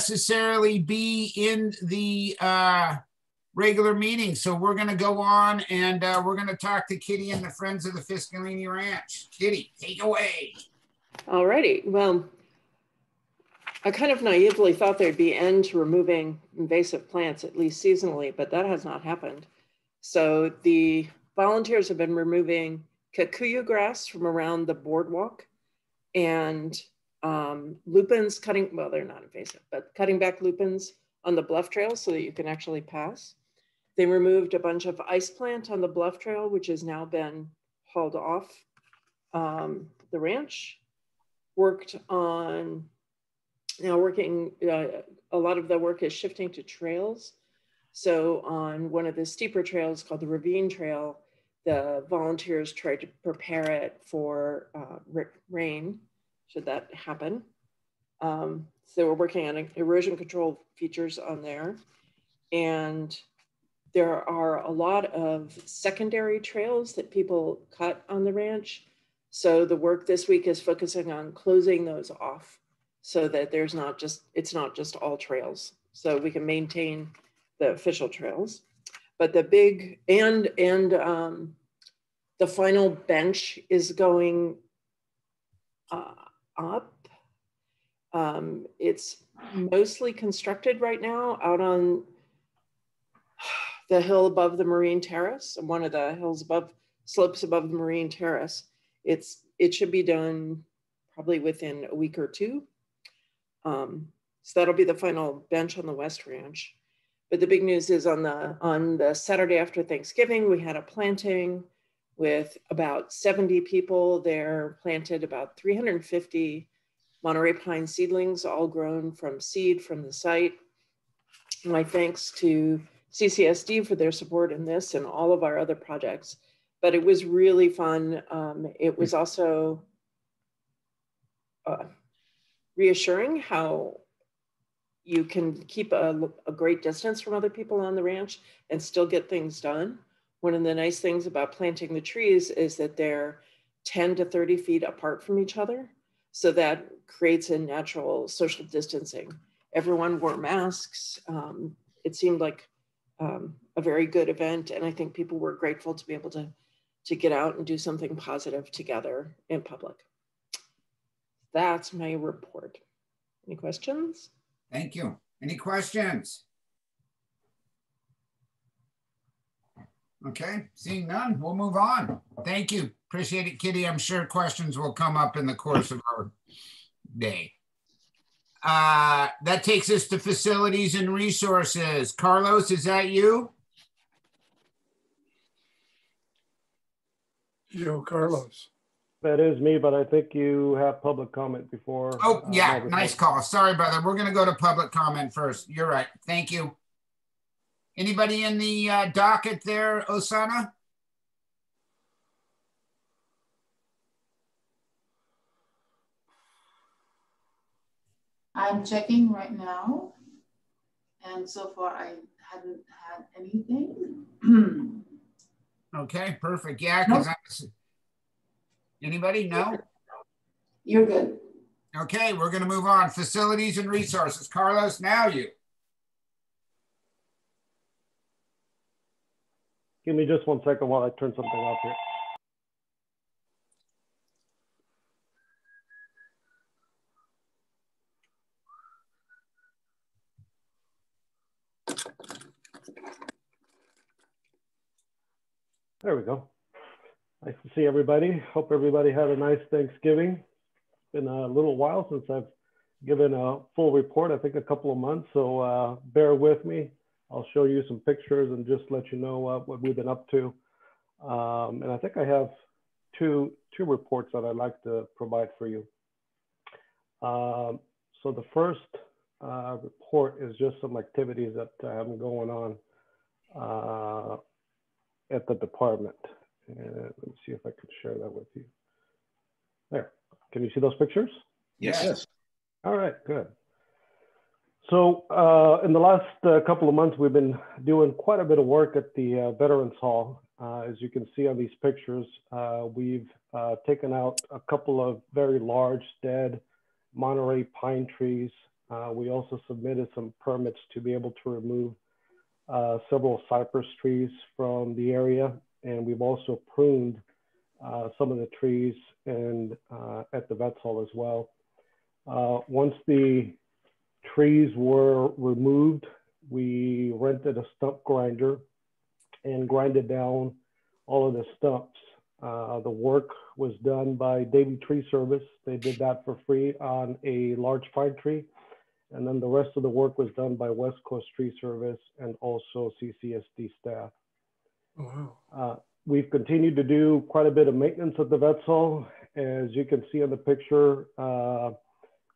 necessarily be in the uh, regular meeting. So we're going to go on and uh, we're going to talk to Kitty and the Friends of the Fiscalini Ranch. Kitty, take away. All righty. Well, I kind of naively thought there'd be end to removing invasive plants, at least seasonally, but that has not happened. So the volunteers have been removing kikuyu grass from around the boardwalk and um, lupins cutting, well, they're not invasive, but cutting back lupins on the bluff trail so that you can actually pass. They removed a bunch of ice plant on the bluff trail, which has now been hauled off um, the ranch. Worked on, now working, uh, a lot of the work is shifting to trails. So on one of the steeper trails called the Ravine Trail, the volunteers tried to prepare it for uh, rain, should that happen. Um, so we're working on erosion control features on there. And there are a lot of secondary trails that people cut on the ranch. So the work this week is focusing on closing those off so that there's not just, it's not just all trails. So we can maintain the official trails but the big and and um, the final bench is going uh, up. Um, it's mostly constructed right now out on the hill above the Marine Terrace, and one of the hills above slopes above the Marine Terrace. It's it should be done probably within a week or two. Um, so that'll be the final bench on the West Ranch. But the big news is on the on the Saturday after Thanksgiving, we had a planting with about 70 people there, planted about 350 Monterey pine seedlings, all grown from seed from the site. My thanks to CCSD for their support in this and all of our other projects. But it was really fun. Um, it was also uh, reassuring how you can keep a, a great distance from other people on the ranch and still get things done. One of the nice things about planting the trees is that they're 10 to 30 feet apart from each other. So that creates a natural social distancing. Everyone wore masks. Um, it seemed like um, a very good event. And I think people were grateful to be able to, to get out and do something positive together in public. That's my report. Any questions? Thank you. Any questions? Okay, seeing none, we'll move on. Thank you. Appreciate it, Kitty. I'm sure questions will come up in the course of our day. Uh, that takes us to facilities and resources. Carlos, is that you? Yo, Carlos. That is me, but I think you have public comment before. Oh, uh, yeah, nice call. Sorry, brother. We're going to go to public comment first. You're right. Thank you. Anybody in the uh, docket there, Ossana? I'm checking right now. And so far, I hadn't had anything. okay, perfect. Yeah, because nope. Anybody? No? You're good. Okay, we're going to move on. Facilities and resources. Carlos, now you. Give me just one second while I turn something off here. There we go. Nice to see everybody. Hope everybody had a nice Thanksgiving. Been a little while since I've given a full report, I think a couple of months. So uh, bear with me. I'll show you some pictures and just let you know uh, what we've been up to. Um, and I think I have two, two reports that I'd like to provide for you. Um, so the first uh, report is just some activities that I have going on uh, at the department. And let me see if I can share that with you. There. Can you see those pictures? Yes. yes. All right, good. So uh, in the last uh, couple of months, we've been doing quite a bit of work at the uh, Veterans Hall. Uh, as you can see on these pictures, uh, we've uh, taken out a couple of very large dead Monterey pine trees we also submitted some permits to be able to remove several cypress trees from the area. And we've also pruned some of the trees and at the vet hall as well. Once the trees were removed, we rented a stump grinder and grinded down all of the stumps. Uh, the work was done by Davy Tree Service. They did that for free on a large pine tree. And then the rest of the work was done by West Coast Tree Service and also CCSD staff. Oh, wow. Uh, we've continued to do quite a bit of maintenance at the Vets Hall. As you can see in the picture, uh,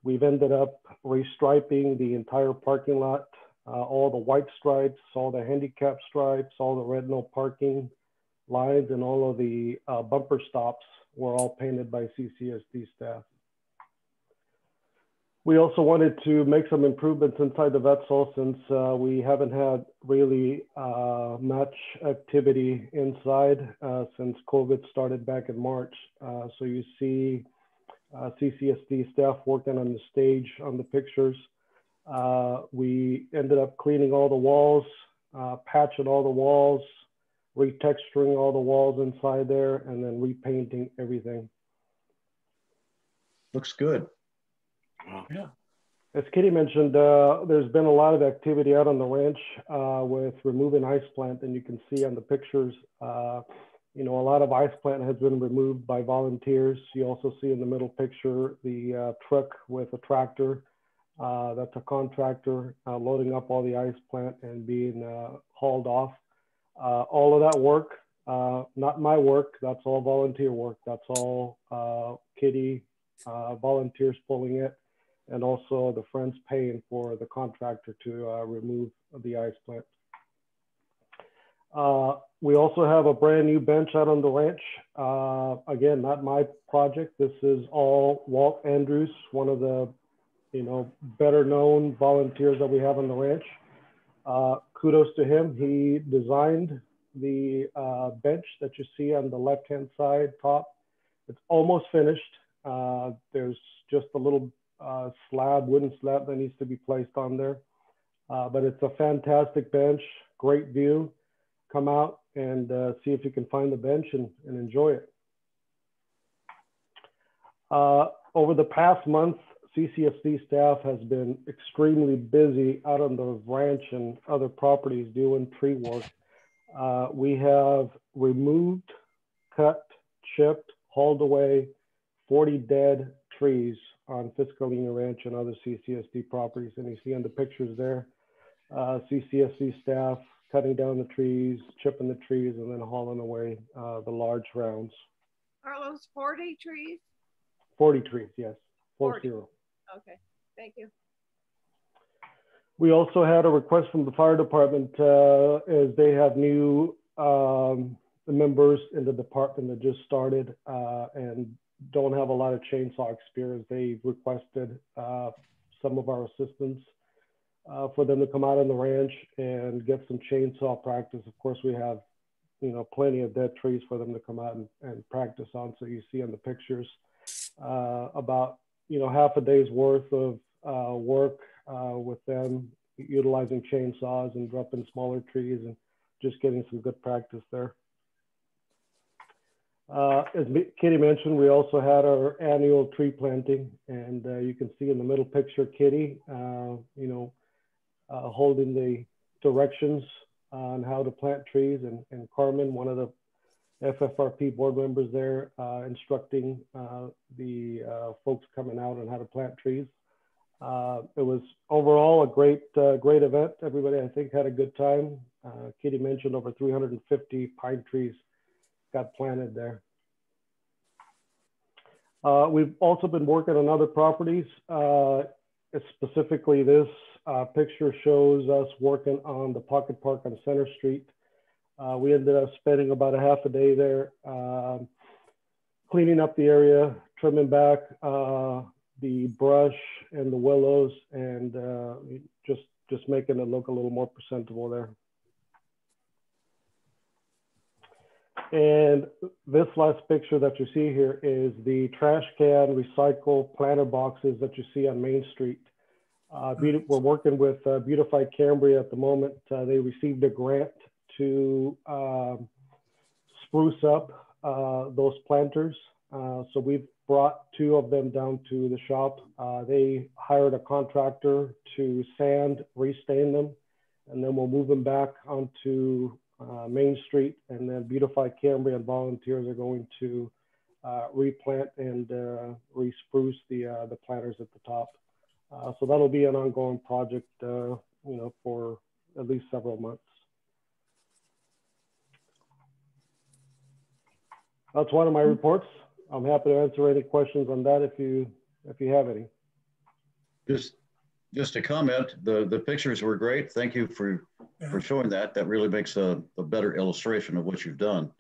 we've ended up restriping the entire parking lot, uh, all the white stripes, all the handicap stripes, all the red no parking lines, and all of the uh, bumper stops were all painted by CCSD staff. We also wanted to make some improvements inside the hall since uh, we haven't had really uh, much activity inside uh, since COVID started back in March. Uh, so you see uh, CCSD staff working on the stage on the pictures. Uh, we ended up cleaning all the walls, patching all the walls, retexturing all the walls inside there, and then repainting everything. Looks good. Yeah. As Kitty mentioned, uh, there's been a lot of activity out on the ranch uh, with removing ice plant, and you can see on the pictures, uh, you know, a lot of ice plant has been removed by volunteers. You also see in the middle picture the uh, truck with a tractor. Uh, that's a contractor uh, loading up all the ice plant and being hauled off. all of that work, not my work, that's all volunteer work. That's all Kitty volunteers pulling it and also the friends paying for the contractor to uh, remove the ice plant. We also have a brand new bench out on the ranch. Uh, again, not my project. This is all Walt Andrews, one of the, you know, better known volunteers that we have on the ranch. Uh, kudos to him. He designed the uh, bench that you see on the left-hand side top. It's almost finished. Uh, there's just a little uh, slab, wooden slab that needs to be placed on there. Uh, but it's a fantastic bench, great view. Come out and uh, see if you can find the bench and, and enjoy it. Uh, over the past month, CCSD staff has been extremely busy out on the ranch and other properties doing tree work. Uh, we have removed, cut, chipped, hauled away 40 dead trees on Fiscalini Ranch and other CCSD properties. And you see on the pictures there, uh, CCSD staff cutting down the trees, chipping the trees, and then hauling away uh, the large rounds. Are those 40 trees? 40 trees, yes. 40. Okay, thank you. We also had a request from the fire department uh, as they have new um, members in the department that just started uh, and don't have a lot of chainsaw experience. They requested uh, some of our assistants uh, for them to come out on the ranch and get some chainsaw practice. Of course, we have, you know, plenty of dead trees for them to come out and, and practice on. So you see in the pictures uh, about, you know, half a day's worth of uh, work uh, with them utilizing chainsaws and dropping smaller trees and just getting some good practice there. Uh, as Kitty mentioned, we also had our annual tree planting, and uh, you can see in the middle picture, Kitty, you know, uh, holding the directions on how to plant trees, and, and Carmen, one of the FFRP board members there, uh, instructing uh, the folks coming out on how to plant trees. it was overall a great, great event. Everybody, I think, had a good time. Kitty mentioned over 350 pine trees got planted there. Uh, we've also been working on other properties. Uh, specifically, this uh, picture shows us working on the pocket park on Center Street. Uh, we ended up spending about a half a day there, um, cleaning up the area, trimming back uh, the brush and the willows, and uh, just just making it look a little more presentable there. And this last picture that you see here is the trash can recycle planter boxes that you see on Main Street. Uh, we're working with uh, Beautify Cambria at the moment. Uh, they received a grant to um, spruce up uh, those planters. Uh, so we've brought two of them down to the shop. Uh, they hired a contractor to sand, restain them, and then we'll move them back onto Main Street. And then Beautify Cambria and volunteers are going to replant and re-spruce the the planters at the top. Uh, so that'll be an ongoing project, uh, you know, for at least several months. That's one of my reports. I'm happy to answer any questions on that if you if you have any. Just, just a comment, the, the pictures were great. Thank you for, for showing that. That really makes a, a better illustration of what you've done.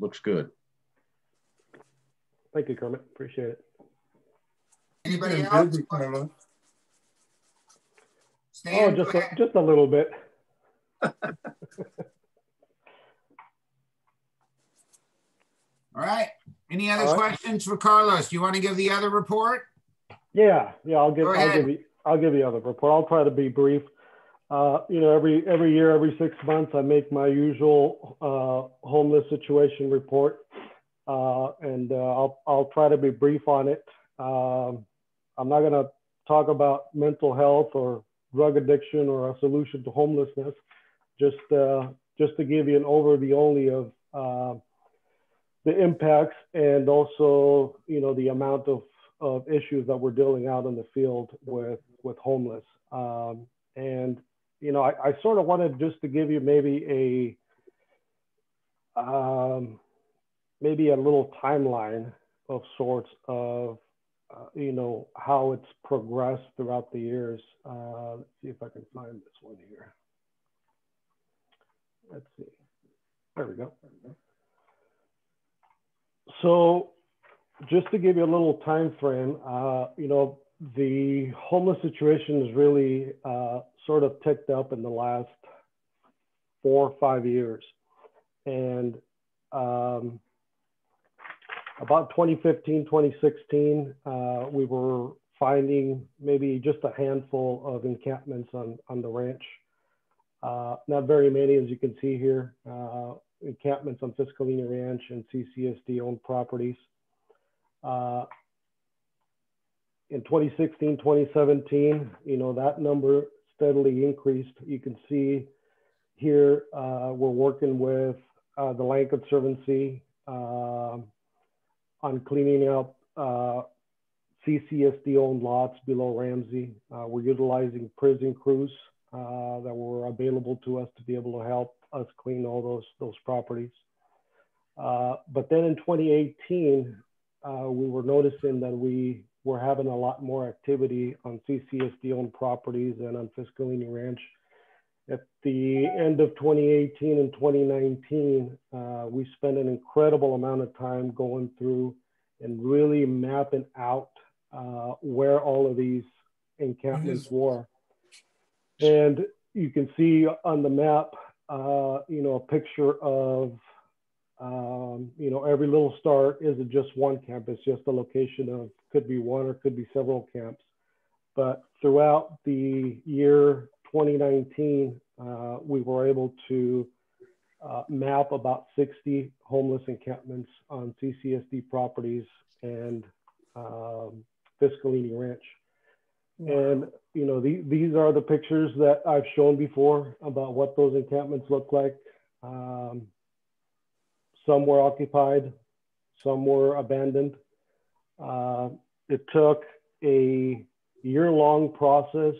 Looks good. Thank you, Kermit. Appreciate it. Anybody else? busy, Carlos. Oh, just a, just a little bit. All right. Any other All right. questions for Carlos? Do you want to give the other report? Yeah, yeah, I'll give, I'll give you, I'll give you other report. I'll try to be brief. Uh, you know, every, every year, every six months, I make my usual, uh, homeless situation report. Uh, and, uh, I'll, I'll try to be brief on it. Um, I'm not gonna talk about mental health or drug addiction or a solution to homelessness. Just, uh, just to give you an overview only of, uh, the impacts and also, you know, the amount of, of issues that we're dealing out in the field with, with homeless. Um, and, you know, I, I sort of wanted just to give you maybe a, um, maybe a little timeline of sorts of, uh, you know, how it's progressed throughout the years. Uh, let's see if I can find this one here. Let's see. There we go. So just to give you a little time frame, uh, you know, the homeless situation is really uh, sort of ticked up in the last four or five years. And um, about 2015, 2016, uh, we were finding maybe just a handful of encampments on, on the ranch. Uh, not very many, as you can see here. Uh, encampments on Fiscalini Ranch and CCSD owned properties. Uh, in 2016, 2017, you know, that number steadily increased. You can see here, uh, we're working with uh, the Land Conservancy um on cleaning up uh, CCSD owned lots below Ramsey. Uh, we're utilizing prison crews uh, that were available to us to be able to help us clean all those those properties. Uh, but then in 2018, uh, we were noticing that we were having a lot more activity on CCSD owned properties and on Fiscalini Ranch. At the end of 2018 and 2019, uh, we spent an incredible amount of time going through and really mapping out uh, where all of these encampments were. And you can see on the map, uh, you know, a picture of, um, you know, every little star isn't just one camp. It's just a location of, could be one or could be several camps. But throughout the year 2019, uh, we were able to uh, map about 60 homeless encampments on CCSD properties and um, Fiscalini Ranch. And you know, the, these are the pictures that I've shown before about what those encampments look like. Um, some were occupied, some were abandoned. Uh, it took a year-long process,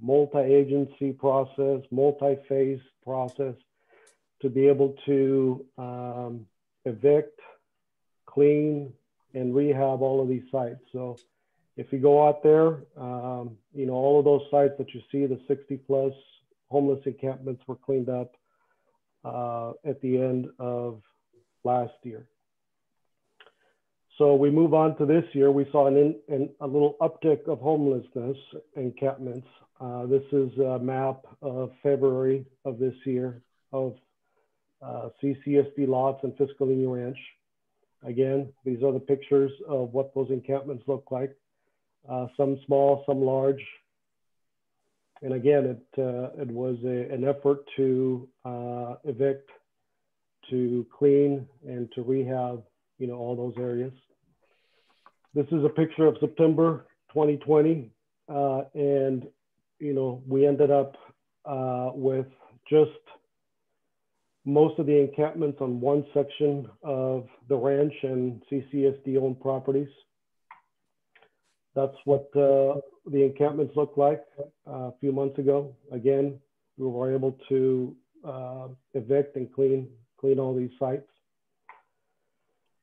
multi-agency process, multi-phase process to be able to um, evict, clean, and rehab all of these sites. So if you go out there, um, you know, all of those sites that you see, the 60 plus homeless encampments were cleaned up uh, at the end of last year. So we move on to this year. We saw an, in, an a little uptick of homelessness encampments. Uh, this is a map of February of this year of uh, CCSD lots and Fiscalini Ranch. Again, these are the pictures of what those encampments look like. Uh, some small, some large. and again, it, uh, it was a, an effort to uh, evict, to clean, and to rehab, you know, all those areas. This is a picture of September 2020, uh, and, you know, we ended up uh, with just most of the encampments on one section of the ranch and CCSD owned properties. That's what uh, the encampments looked like uh, a few months ago. Again, we were able to uh, evict and clean clean all these sites.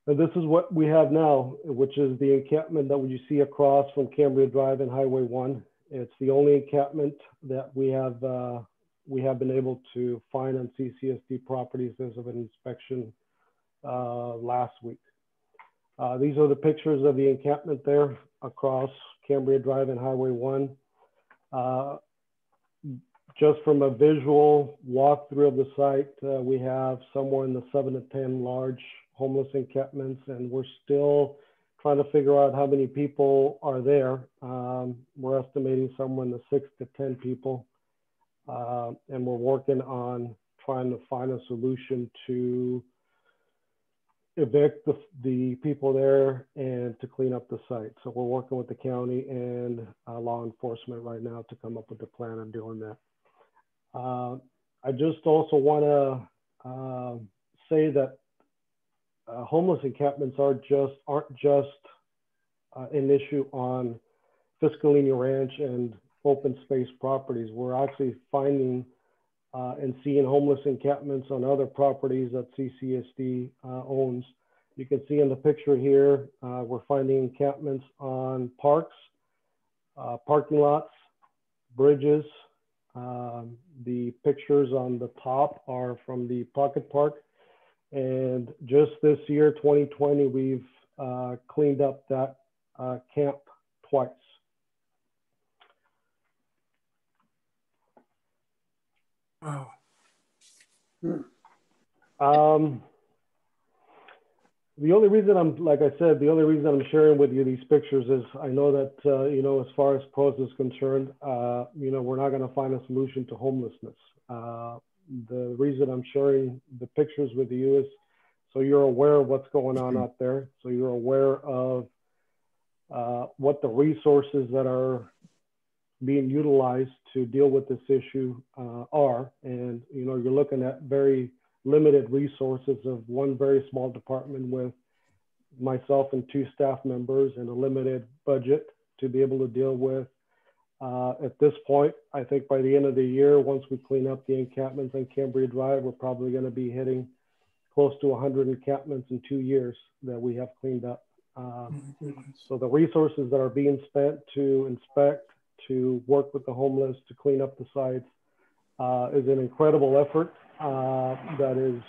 And this is what we have now, which is the encampment that you see across from Cambria Drive and Highway 1. It's the only encampment that we have uh, we have been able to find on CCSD properties as of an inspection uh, last week. Uh, these are the pictures of the encampment there across Cambria Drive and Highway 1. Uh, just from a visual walkthrough of the site, uh, we have somewhere in the seven to 10 large homeless encampments, and we're still trying to figure out how many people are there. Um, we're estimating somewhere in the six to 10 people. Uh, and we're working on trying to find a solution to evict the, the people there and to clean up the site. So we're working with the county and uh, law enforcement right now to come up with a plan on doing that. Uh, I just also want to uh, say that uh, homeless encampments are just aren't just uh, an issue on Fiscalini Ranch and open space properties. We're actually finding uh, and seeing homeless encampments on other properties that CCSD uh, owns. You can see in the picture here, uh, we're finding encampments on parks, uh, parking lots, bridges. Um, the pictures on the top are from the Pocket Park. And just this year, 2020, we've uh, cleaned up that uh, camp twice. Wow. Um, the only reason I'm, like I said, the only reason I'm sharing with you these pictures is I know that, uh, you know, as far as pros is concerned, uh, you know, we're not going to find a solution to homelessness. Uh, the reason I'm sharing the pictures with you is so you're aware of what's going on out there. So you're aware of uh, what the resources that are being utilized to deal with this issue uh, are. And, you know, you're looking at very limited resources of one very small department with myself and two staff members and a limited budget to be able to deal with. Uh, at this point, I think by the end of the year, once we clean up the encampments on Cambria Drive, we're probably going to be hitting close to 100 encampments in two years that we have cleaned up. Um, so the resources that are being spent to inspect, to work with the homeless, to clean up the sites uh, is an incredible effort uh, that is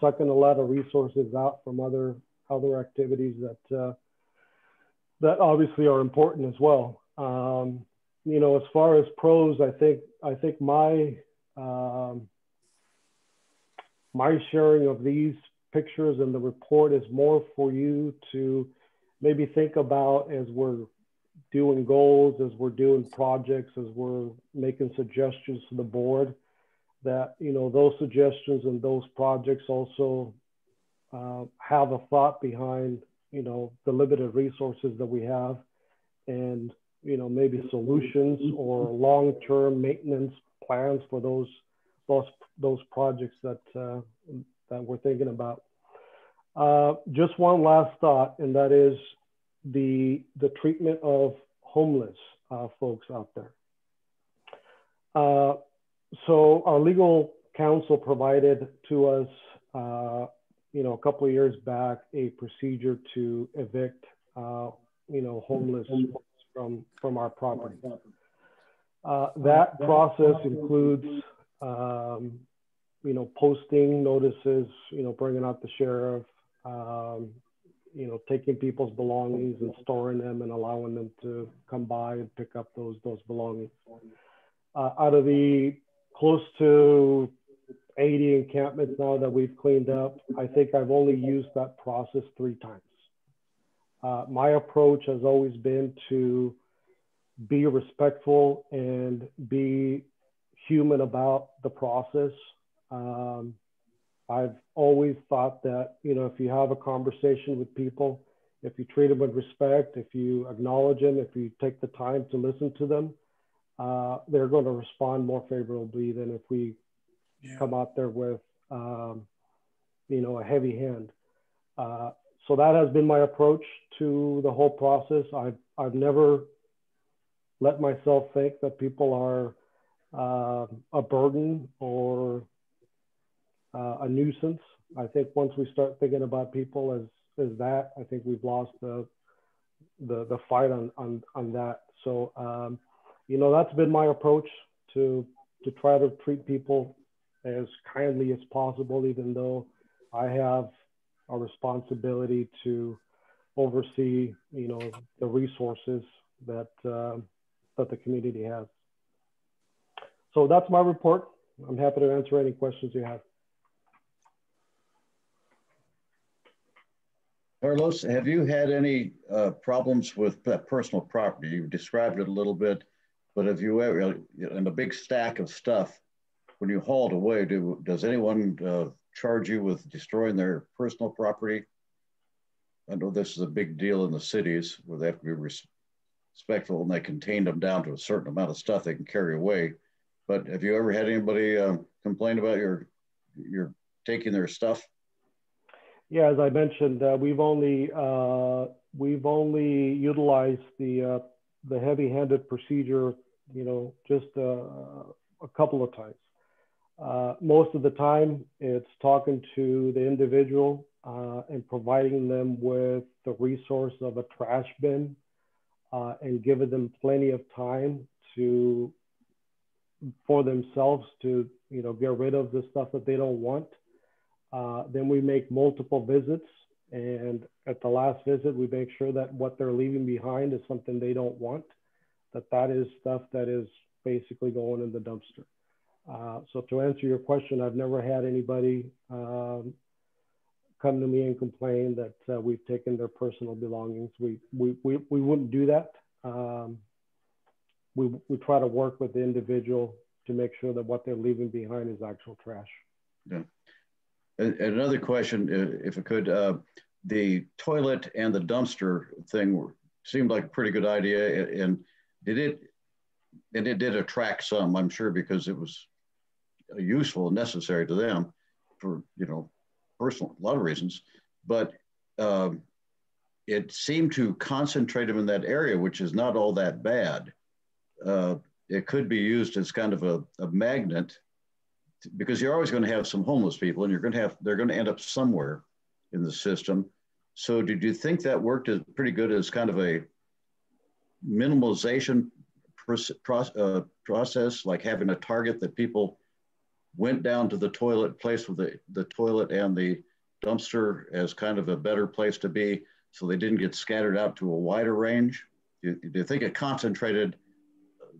sucking a lot of resources out from other other activities that uh, that obviously are important as well. Um, you know, as far as pros, I think I think my um, my sharing of these pictures and the report is more for you to maybe think about as we're doing goals, as we're doing projects, as we're making suggestions to the board, that you know those suggestions and those projects also uh, have a thought behind you know the limited resources that we have, and you know maybe solutions or long-term maintenance plans for those those those projects that uh, that we're thinking about. Uh, just one last thought, and that is the, the treatment of homeless uh, folks out there. Uh, so our legal counsel provided to us, uh, you know, a couple of years back, a procedure to evict, uh, you know, homeless from, from our property. Uh, that process includes, um, you know, posting notices, you know, bringing out the sheriff, um, you know, taking people's belongings and storing them and allowing them to come by and pick up those those belongings. Uh, out of the close to 80 encampments now that we've cleaned up, I think I've only used that process three times. Uh, my approach has always been to be respectful and be human about the process. Um, I've always thought that, you know, if you have a conversation with people, if you treat them with respect, if you acknowledge them, if you take the time to listen to them, uh, they're going to respond more favorably than if we Yeah. come out there with, um, you know, a heavy hand. Uh, so that has been my approach to the whole process. I've, I've never let myself think that people are uh, a burden or uh, a nuisance. I think once we start thinking about people as as that, I think we've lost the the, the fight on, on on that. So um, you know that's been my approach to to try to treat people as kindly as possible, even though I have a responsibility to oversee you know the resources that uh, that the community has. So that's my report. I'm happy to answer any questions you have. Carlos, have you had any uh, problems with personal property? You described it a little bit, but have you ever, in a big stack of stuff, when you haul it away, do, does anyone uh, charge you with destroying their personal property? I know this is a big deal in the cities where they have to be respectful and they contain them down to a certain amount of stuff they can carry away. But have you ever had anybody uh, complain about your your taking their stuff? Yeah, as I mentioned, uh, we've only uh, we've only utilized the uh, the heavy-handed procedure, you know, just uh, a couple of times. Uh, most of the time, it's talking to the individual uh, and providing them with the resource of a trash bin and giving them plenty of time to for themselves to you know get rid of the stuff that they don't want. Uh, then we make multiple visits, and at the last visit, we make sure that what they're leaving behind is something they don't want. That that is stuff that is basically going in the dumpster. Uh, so to answer your question, I've never had anybody um, come to me and complain that uh, we've taken their personal belongings. We we we, we wouldn't do that. Um, we, we try to work with the individual to make sure that what they're leaving behind is actual trash. Yeah. And, another question, if I could, uh, the toilet and the dumpster thing seemed like a pretty good idea. And did it, and it did attract some, I'm sure, because it was useful and necessary to them for, you know, personal, a lot of reasons. But um, it seemed to concentrate them in that area, which is not all that bad uh, it could be used as kind of a, a magnet because you're always going to have some homeless people and you're going to have they're going to end up somewhere in the system so did you think that worked as pretty good as kind of a minimalization uh, process like having a target that people went down to the toilet place with the, the toilet and the dumpster as kind of a better place to be so they didn't get scattered out to a wider range do, do you think it concentrated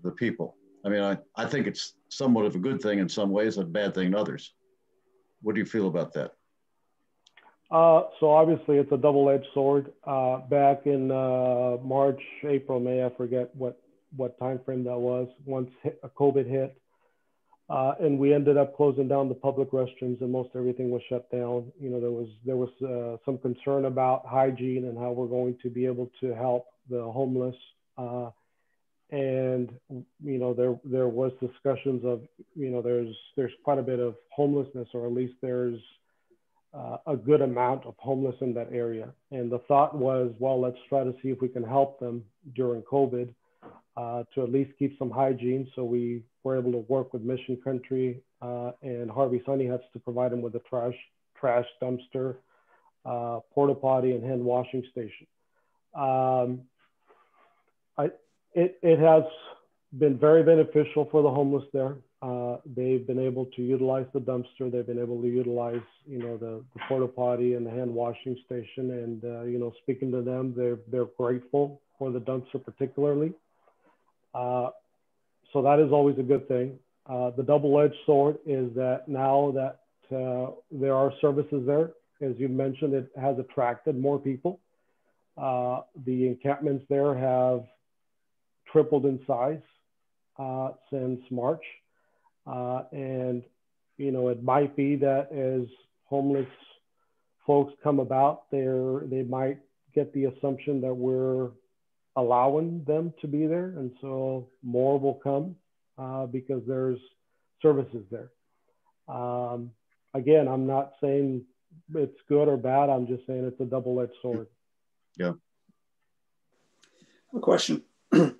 the people. I mean, I, I think it's somewhat of a good thing in some ways, a bad thing in others. What do you feel about that? Uh, so obviously it's a double-edged sword. Uh, back in uh, March, April, May, I forget what what time frame that was. Once hit, COVID hit, uh, and we ended up closing down the public restrooms, and most everything was shut down. You know, there was there was uh, some concern about hygiene and how we're going to be able to help the homeless. Uh, and you know there there was discussions of you know there's there's quite a bit of homelessness or at least there's uh, a good amount of homeless in that area and the thought was well let's try to see if we can help them during covid uh, to at least keep some hygiene so we were able to work with mission country uh, and Harvey's Honey Huts to provide them with a trash trash dumpster uh, porta potty and hand washing station um, I, it, it has been very beneficial for the homeless there. Uh, they've been able to utilize the dumpster. They've been able to utilize, you know, the, the porta potty and the hand washing station. And, uh, you know, speaking to them, they're, they're grateful for the dumpster particularly. Uh, so that is always a good thing. Uh, the double-edged sword is that now that uh, there are services there, as you mentioned, it has attracted more people. Uh, the encampments there have tripled in size uh, since March. And, you know, it might be that as homeless folks come about, they might get the assumption that we're allowing them to be there. And so more will come uh, because there's services there. Um, again, I'm not saying it's good or bad. I'm just saying it's a double-edged sword. Yeah. A question.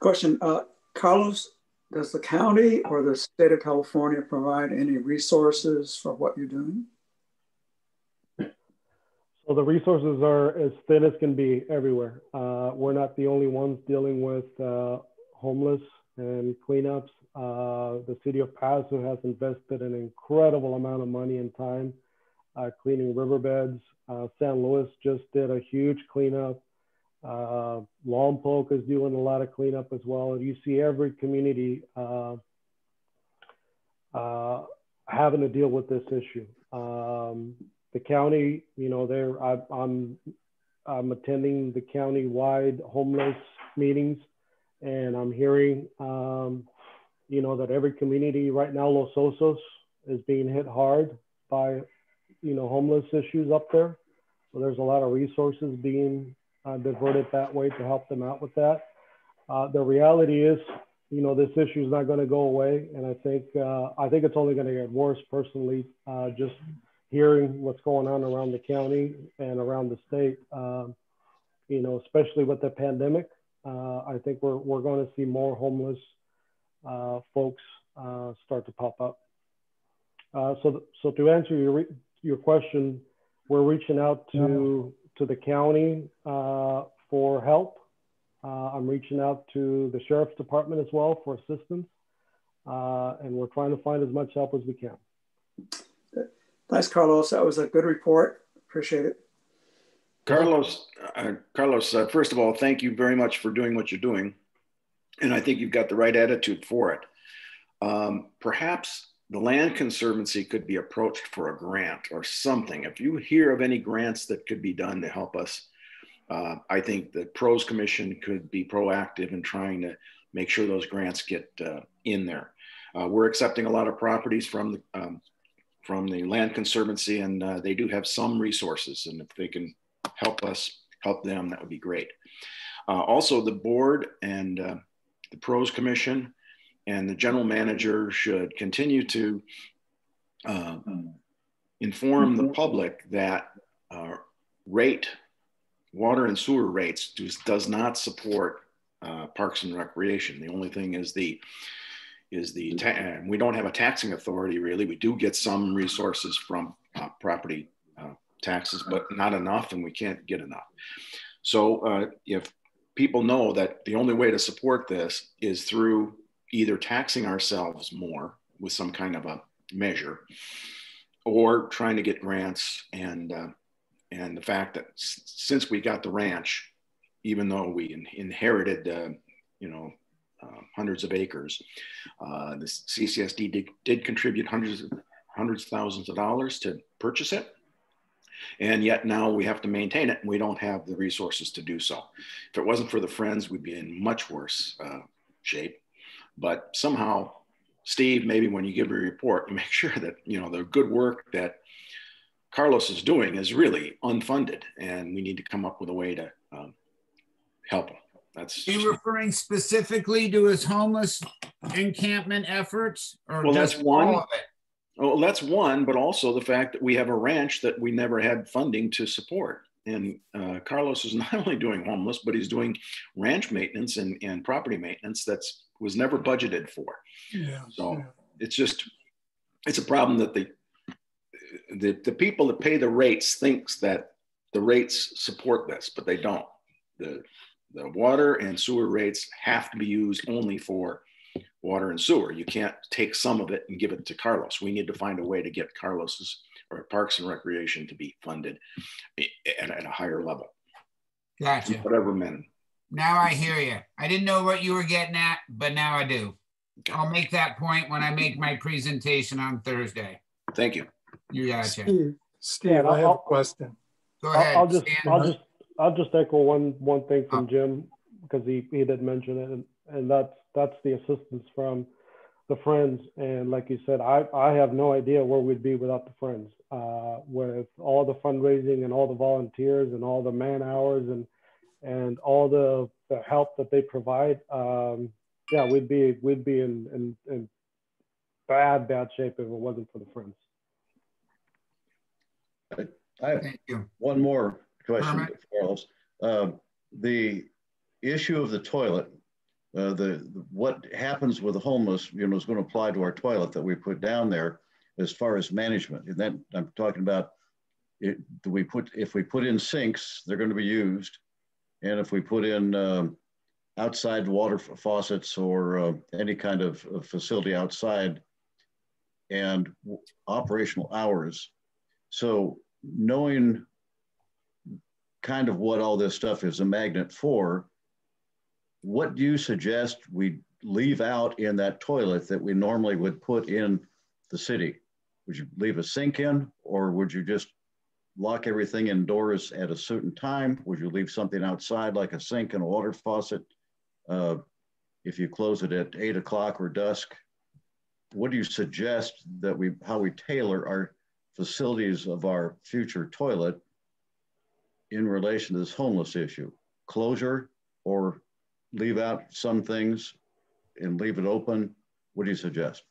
question, uh, Carlos, does the county or the state of California provide any resources for what you're doing? So the resources are as thin as can be everywhere. Uh, we're not the only ones dealing with uh, homeless and cleanups. Uh, the city of Paso has invested an incredible amount of money and time uh, cleaning riverbeds. Uh, San Luis just did a huge cleanup. Uh, Lompoc is doing a lot of cleanup as well. You see every community uh, having to deal with this issue. Um, the county, you know, there I'm I'm attending the county-wide homeless meetings, and I'm hearing, um, you know, that every community right now, Los Osos, is being hit hard by, you know, homeless issues up there. So there's a lot of resources being uh, diverted that way to help them out with that. Uh, the reality is, you know, this issue is not going to go away, and I think uh, I think it's only going to get worse. Personally, uh, just hearing what's going on around the county and around the state, um, you know, especially with the pandemic, uh, I think we're we're going to see more homeless uh, folks start to pop up. so, so to answer your your question, we're reaching out to to the county uh, for help. Uh, I'm reaching out to the sheriff's department as well for assistance. Uh, and we're trying to find as much help as we can. Thanks, Carlos. That was a good report. Appreciate it. Carlos, uh, Carlos, uh, first of all, thank you very much for doing what you're doing. And I think you've got the right attitude for it. Um, perhaps the Land Conservancy could be approached for a grant or something. If you hear of any grants that could be done to help us, uh, I think the Pros Commission could be proactive in trying to make sure those grants get uh, in there. Uh, we're accepting a lot of properties from the um, from the Land Conservancy, and uh, they do have some resources. And if they can help us help them, that would be great. Uh, also, the board and uh, the Pros Commission and the general manager should continue to uh, inform the public that uh, rate water and sewer rates does, does not support uh, parks and recreation. The only thing is the is the ta- we don't have a taxing authority really. We do get some resources from uh, property uh, taxes, but not enough, and we can't get enough. So uh, if people know that the only way to support this is through either taxing ourselves more with some kind of a measure or trying to get grants and uh, and the fact that s- since we got the ranch even though we in- inherited uh, you know uh, hundreds of acres. Uh, the ccsd did, did contribute hundreds of hundreds of thousands of dollars to purchase it. And yet now we have to maintain it and we don't have the resources to do so. If it wasn't for the friends we'd be in much worse uh, shape. But somehow, Steve, maybe when you give a report, you make sure that you know the good work that Carlos is doing is really unfunded, and we need to come up with a way to um, help him. That's Are you referring specifically to his homeless encampment efforts, or well, that's one. all of it? Well, that's one, but also the fact that we have a ranch that we never had funding to support. And uh, Carlos is not only doing homeless, but he's doing ranch maintenance and, and property maintenance that's was never budgeted for. Yeah. So it's just it's a problem that the the the people that pay the rates thinks that the rates support this, but they don't. The the water and sewer rates have to be used only for water and sewer. You can't take some of it and give it to Carlos. We need to find a way to get Carlos's or Parks and Recreation to be funded at, at a higher level. Gotcha. Whatever men. Now I hear you. I didn't know what you were getting at, but now I do. I'll make that point when I make my presentation on Thursday. Thank you. You gotcha. Steve, Steve, I have a question. Go I'll, ahead. I'll just, Stan. I'll just, I'll just echo one one thing from Jim because he, he did mention it, and, and that's that's the assistance from the friends. And like you said, I I have no idea where we'd be without the friends. Uh, with all the fundraising and all the volunteers and all the man hours and and all the, the help that they provide, um, yeah, we'd be we'd be in, in in bad bad shape if it wasn't for the friends. I have Thank you. one more question? Carlos. Uh, the issue of the toilet, uh, the, the- what happens with the homeless, you know, is going to apply to our toilet that we put down there as far as management. And then I'm talking about it, do we put if we put in sinks, they're going to be used, and if we put in um, outside water faucets or uh, any kind of, of facility outside, and operational hours. So knowing kind of what all this stuff is a magnet for, what do you suggest we leave out in that toilet that we normally would put in the city? Would you leave a sink in or would you just lock everything indoors at a certain time? Would you leave something outside like a sink and a water faucet? Uh, if you close it at eight o'clock or dusk, what do you suggest that we, how we tailor our facilities of our future toilet in relation to this homeless issue? Closure or leave out some things and leave it open? What do you suggest?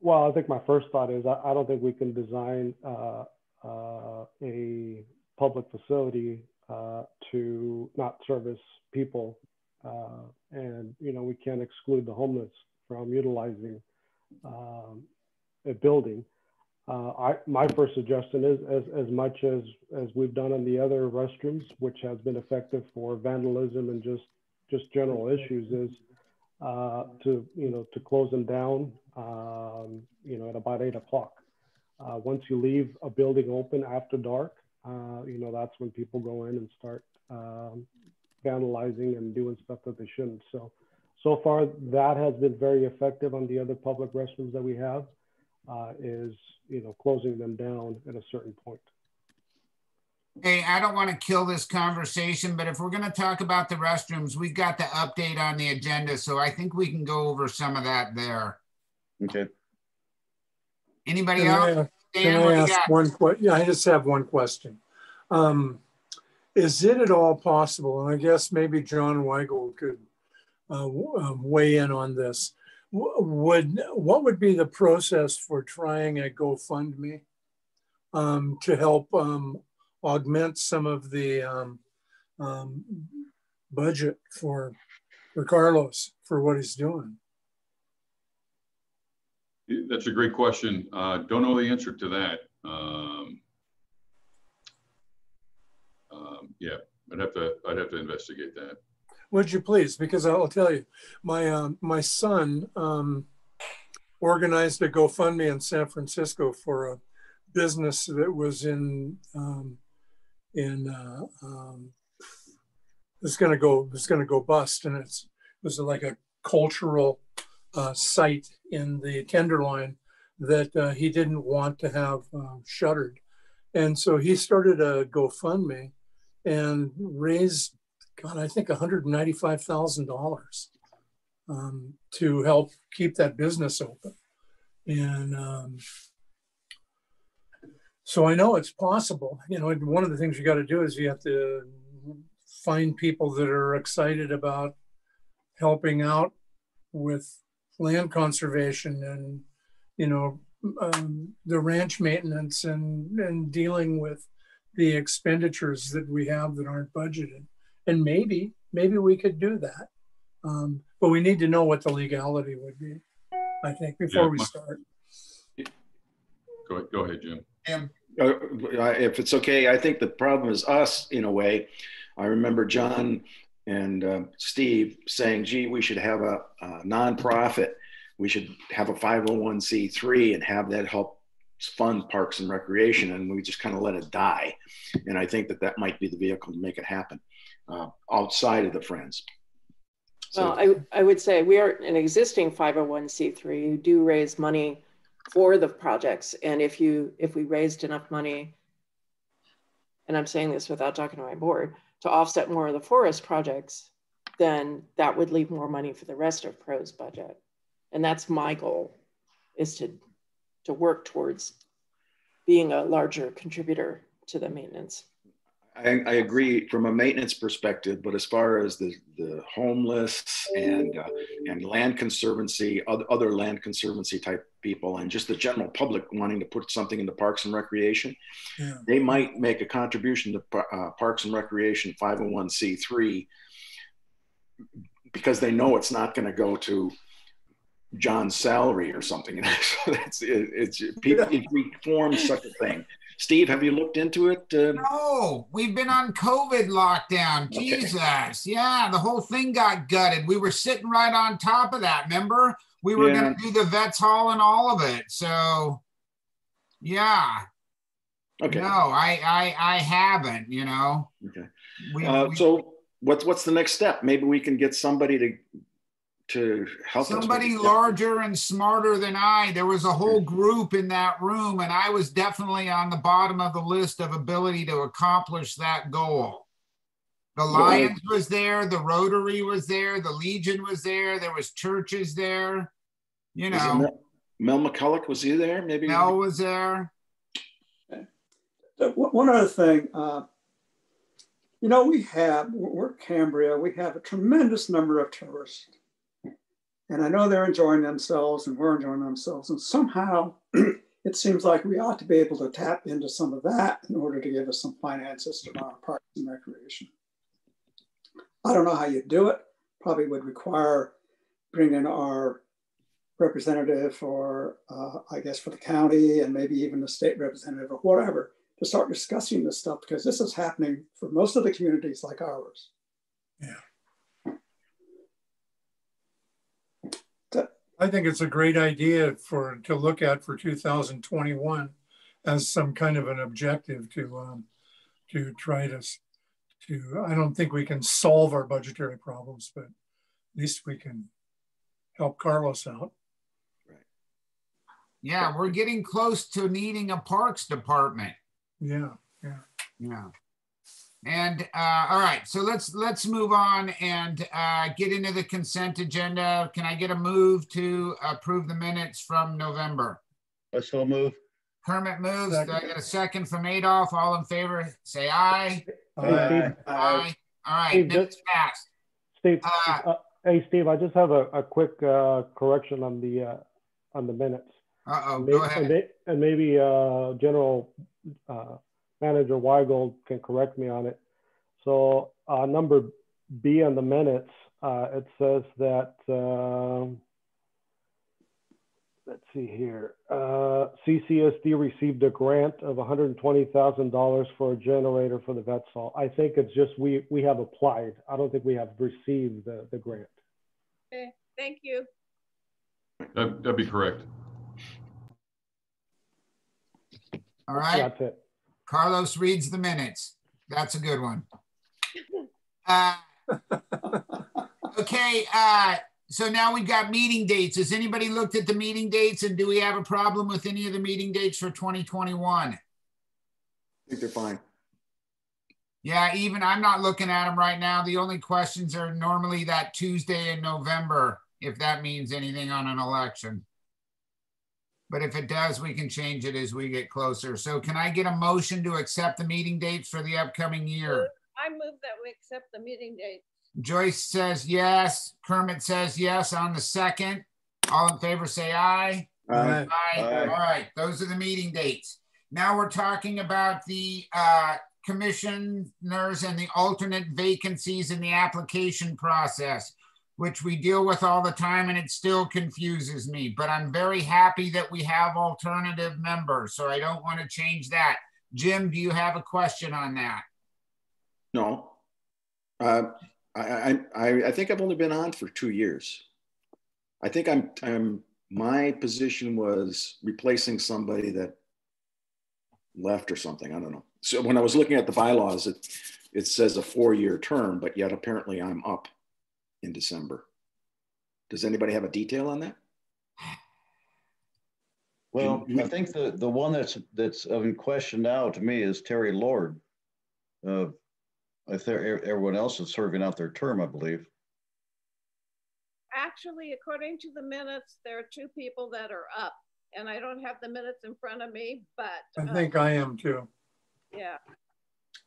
Well, I think my first thought is I, I don't think we can design uh, uh, a public facility uh, to not service people, uh, and you know we can't exclude the homeless from utilizing um, a building. Uh, I, my first suggestion is as, as much as, as we've done on the other restrooms, which has been effective for vandalism and just, just general issues is uh, to, you know, to close them down, um, you know, at about eight o'clock. Uh, once you leave a building open after dark, uh, you know, that's when people go in and start um, vandalizing and doing stuff that they shouldn't. So, so far that has been very effective on the other public restrooms that we have uh, is you know closing them down at a certain point. Hey, I don't want to kill this conversation, but if we're going to talk about the restrooms, we've got the update on the agenda, so I think we can go over some of that there. Okay. Anybody Can else? uh, Dan, Can I ask one que, yeah, I just have one question. Um, is it at all possible, and I guess maybe John Weigel could uh, um, weigh in on this. Would, what would be the process for trying a GoFundMe um, to help um, augment some of the um, um, budget for, for Carlos for what he's doing? That's a great question. Uh, don't know the answer to that. Um, um, yeah, I'd have to, I'd have to investigate that. Would you please? Because I'll tell you, my um, my son um, organized a GoFundMe in San Francisco for a business that was in um, in uh, um, it's going to go it's going to go bust, and it's it was like a cultural uh, site in the Tenderloin that uh, he didn't want to have uh, shuttered, and so he started a GoFundMe and raised God, I think $195,000 um, to help keep that business open. And um, so I know it's possible. You know, one of the things you got to do is you have to find people that are excited about helping out with land conservation and, you know, um, the ranch maintenance and, and dealing with the expenditures that we have that aren't budgeted and maybe maybe we could do that um, but we need to know what the legality would be i think before Yeah, we my- start Go, ahead, go ahead, Jim. Jim? Uh, if it's okay, I think the problem is us in a way. I remember John and uh, Steve saying, gee, we should have a, a nonprofit. We should have a 501c3 and have that help fund parks and recreation. And we just kind of let it die. And I think that that might be the vehicle to make it happen uh, outside of the Friends. Well, I, I would say we are an existing 501c3 who do raise money for the projects. And if you, if we raised enough money and I'm saying this without talking to my board, to offset more of the forest projects, then that would leave more money for the rest of PRO's budget. And that's my goal is to, to work towards being a larger contributor to the maintenance. I, I, agree from a maintenance perspective, but as far as the, the homeless and uh, and land conservancy, other, other land conservancy type people, and just the general public wanting to put something into parks and recreation, yeah. they might make a contribution to uh, Parks and Recreation 501c3 because they know it's not going to go to John's salary or something. so it's, it's people if we form such a thing Steve, have you looked into it? Uh, no, we've been on COVID lockdown. Okay. Jesus. Yeah, the whole thing got gutted. We were sitting right on top of that. Remember? We were yeah. going to do the vets hall and all of it. So, yeah. Okay. No, I I I haven't, you know. Okay. We, uh, we, so what's what's the next step? Maybe we can get somebody to to help somebody larger and smarter than I. There was a whole group in that room, and I was definitely on the bottom of the list of ability to accomplish that goal. The Lions was there, the Rotary was there, the Legion was there, there was churches there. You know, Mel, Mel McCulloch was he there? Maybe Mel was there. One other thing, uh, you know, we have we're Cambria. We have a tremendous number of tourists and I know they're enjoying themselves and we're enjoying themselves. And somehow it seems like we ought to be able to tap into some of that in order to give us some finances to our parks and recreation. I don't know how you do it. Probably would require bringing our representative or uh, I guess for the county and maybe even the state representative or whatever to start discussing this stuff because this is happening for most of the communities like ours. Yeah. I think it's a great idea for to look at for 2021 as some kind of an objective to um, to try to to. I don't think we can solve our budgetary problems, but at least we can help Carlos out. Right. Yeah, we're getting close to needing a parks department. Yeah, yeah, yeah. And uh, all right, so let's let's move on and uh, get into the consent agenda. Can I get a move to approve the minutes from November? I so move. Kermit moves. Do I get a second from Adolf. All in favor, say aye. Aye. Aye. aye. All right, Steve, minutes passed. Steve, uh, uh, hey Steve, I just have a, a quick uh, correction on the uh, on the minutes. Uh oh, go ahead. And, and maybe General Manager Weigel can correct me on it. So uh, number B on the minutes, uh, it says that, uh, let's see here, uh, CCSD received a grant of $120,000 for a generator for the vet hall. I think it's just we, we have applied. I don't think we have received the, the grant. Okay, thank you. That, that'd be correct. All right. That's it. Carlos reads the minutes. That's a good one. Uh, okay, uh, so now we've got meeting dates. Has anybody looked at the meeting dates and do we have a problem with any of the meeting dates for 2021? I think they're fine. Yeah, even I'm not looking at them right now. The only questions are normally that Tuesday in November, if that means anything on an election. But if it does, we can change it as we get closer. So can I get a motion to accept the meeting dates for the upcoming year? I move that we accept the meeting date. Joyce says yes. Kermit says yes on the second. All in favor say aye. Aye. aye. aye. All right, those are the meeting dates. Now we're talking about the uh, commissioners and the alternate vacancies in the application process which we deal with all the time and it still confuses me. But I'm very happy that we have alternative members, so I don't want to change that. Jim, do you have a question on that? No. Uh, I, I, I think I've only been on for two years. I think I'm, I'm my position was replacing somebody that left or something. I don't know. So when I was looking at the bylaws, it, it says a four-year term, but yet apparently I'm up in December. Does anybody have a detail on that? Well, I think the, the one that's that's in question now to me is Terry Lord. uh, I think everyone else is serving out their term, I believe. Actually, according to the minutes, there are two people that are up. And I don't have the minutes in front of me, but. I uh, think I am too. Yeah,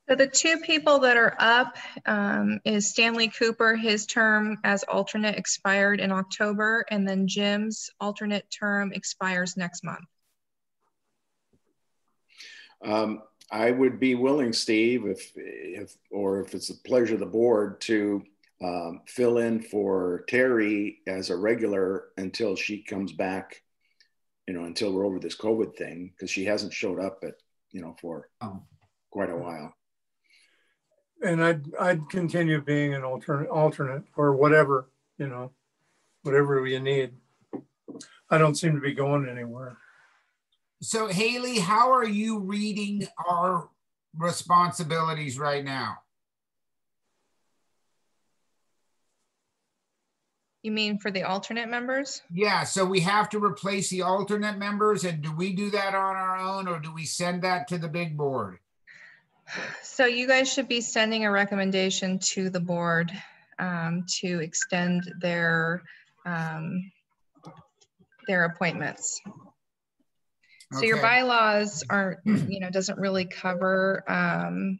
So the two people that are up um, is Stanley Cooper. His term as alternate expired in October, and then Jim's alternate term expires next month. Um, I would be willing, Steve, if, if, or if it's a pleasure of the board to um, fill in for Terry as a regular until she comes back, you know, until we're over this COVID thing, because she hasn't showed up at, you know, for Oh. quite a while. And I'd, I'd continue being an alternate, alternate or whatever, you know, whatever you need. I don't seem to be going anywhere. So Haley, how are you reading our responsibilities right now? You mean for the alternate members? Yeah, so we have to replace the alternate members and do we do that on our own or do we send that to the big board? So you guys should be sending a recommendation to the board um, to extend their um, their appointments. So your bylaws aren't, you know, doesn't really cover um,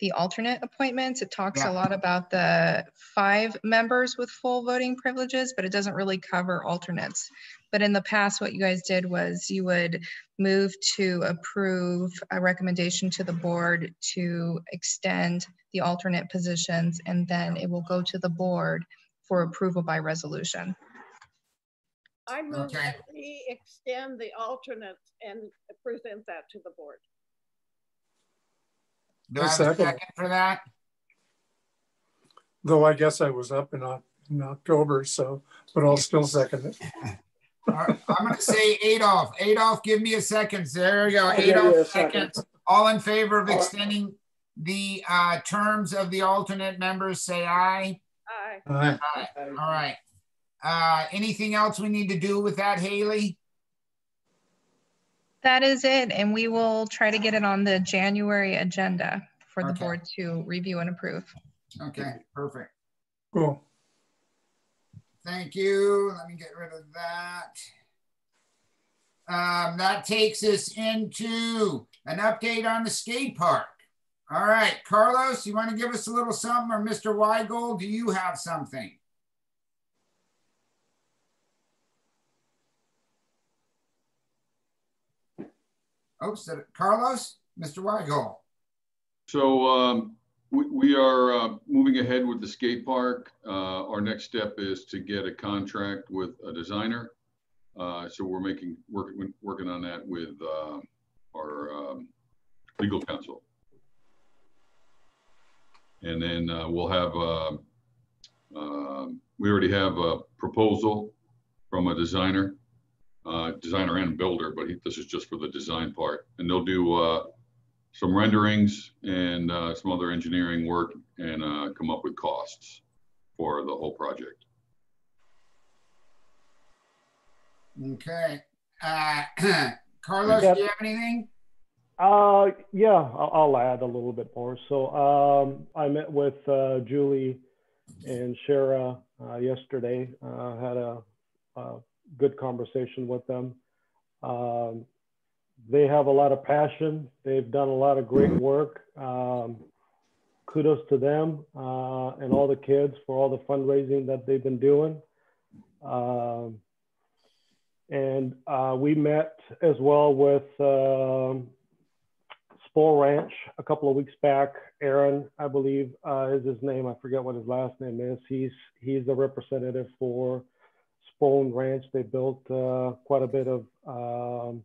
the alternate appointments. It talks Yeah. a lot about the five members with full voting privileges, but it doesn't really cover alternates. But in the past, what you guys did was you would move to approve a recommendation to the board to extend the alternate positions, and then it will go to the board for approval by resolution. I move Okay. that we extend the alternates and present that to the board. Do I I have second it. second for that? Though I guess I was up in, Oc- in October, so, but I'll still second it. All right, I'm gonna say Adolf. Adolf, give me a second. There we go. I'll give you a Adolph second. All in favor of extending the uh, terms of the alternate members, say aye. Aye. Aye. Aye. All right. Uh, anything else we need to do with that, Haley? That is it, and we will try to get it on the January agenda for the board to review and approve. Okay, perfect. Cool. Thank you. Let me get rid of that. Um, that takes us into an update on the skate park. All right, Carlos, you want to give us a little something, or Mr. Weigel, do you have something? Oops, Carlos, Mr. Weigel. So um, we, we are uh, moving ahead with the skate park. Uh, Our next step is to get a contract with a designer. Uh, So we're making, working, working on that with uh, our um, legal counsel. And then uh, we'll have, uh, um, we already have a proposal from a designer, designer and builder, but he- this is just for the design part. And they'll do some renderings and uh, some other engineering work and uh, come up with costs for the whole project. Okay. Uh, Carlos, do you have anything? Uh, yeah, I'll, I'll add a little bit more. So um, I met with uh, Julie and Shara uh, yesterday. Uh, had a, a good conversation with them. Um, they have a lot of passion. They've done a lot of great work. Um, kudos to them uh, and all the kids for all the fundraising that they've been doing. Um, and uh, we met as well with um, Spohn Ranch a couple of weeks back. Aaron, I believe, uh, is his name. I forget what his last name is. He's he's the representative for Spohn Ranch. They built uh, quite a bit of um,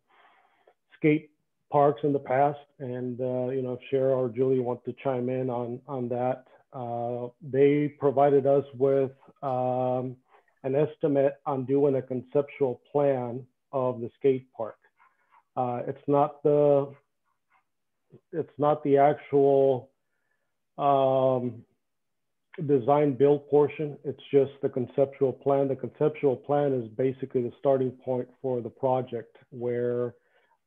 skate parks in the past, and uh, you know, if Cheryl or Julie want to chime in on on that, uh, they provided us with um, an estimate on doing a conceptual plan of the skate park. Uh, it's not the it's not the actual um, design build portion. It's just the conceptual plan. The conceptual plan is basically the starting point for the project where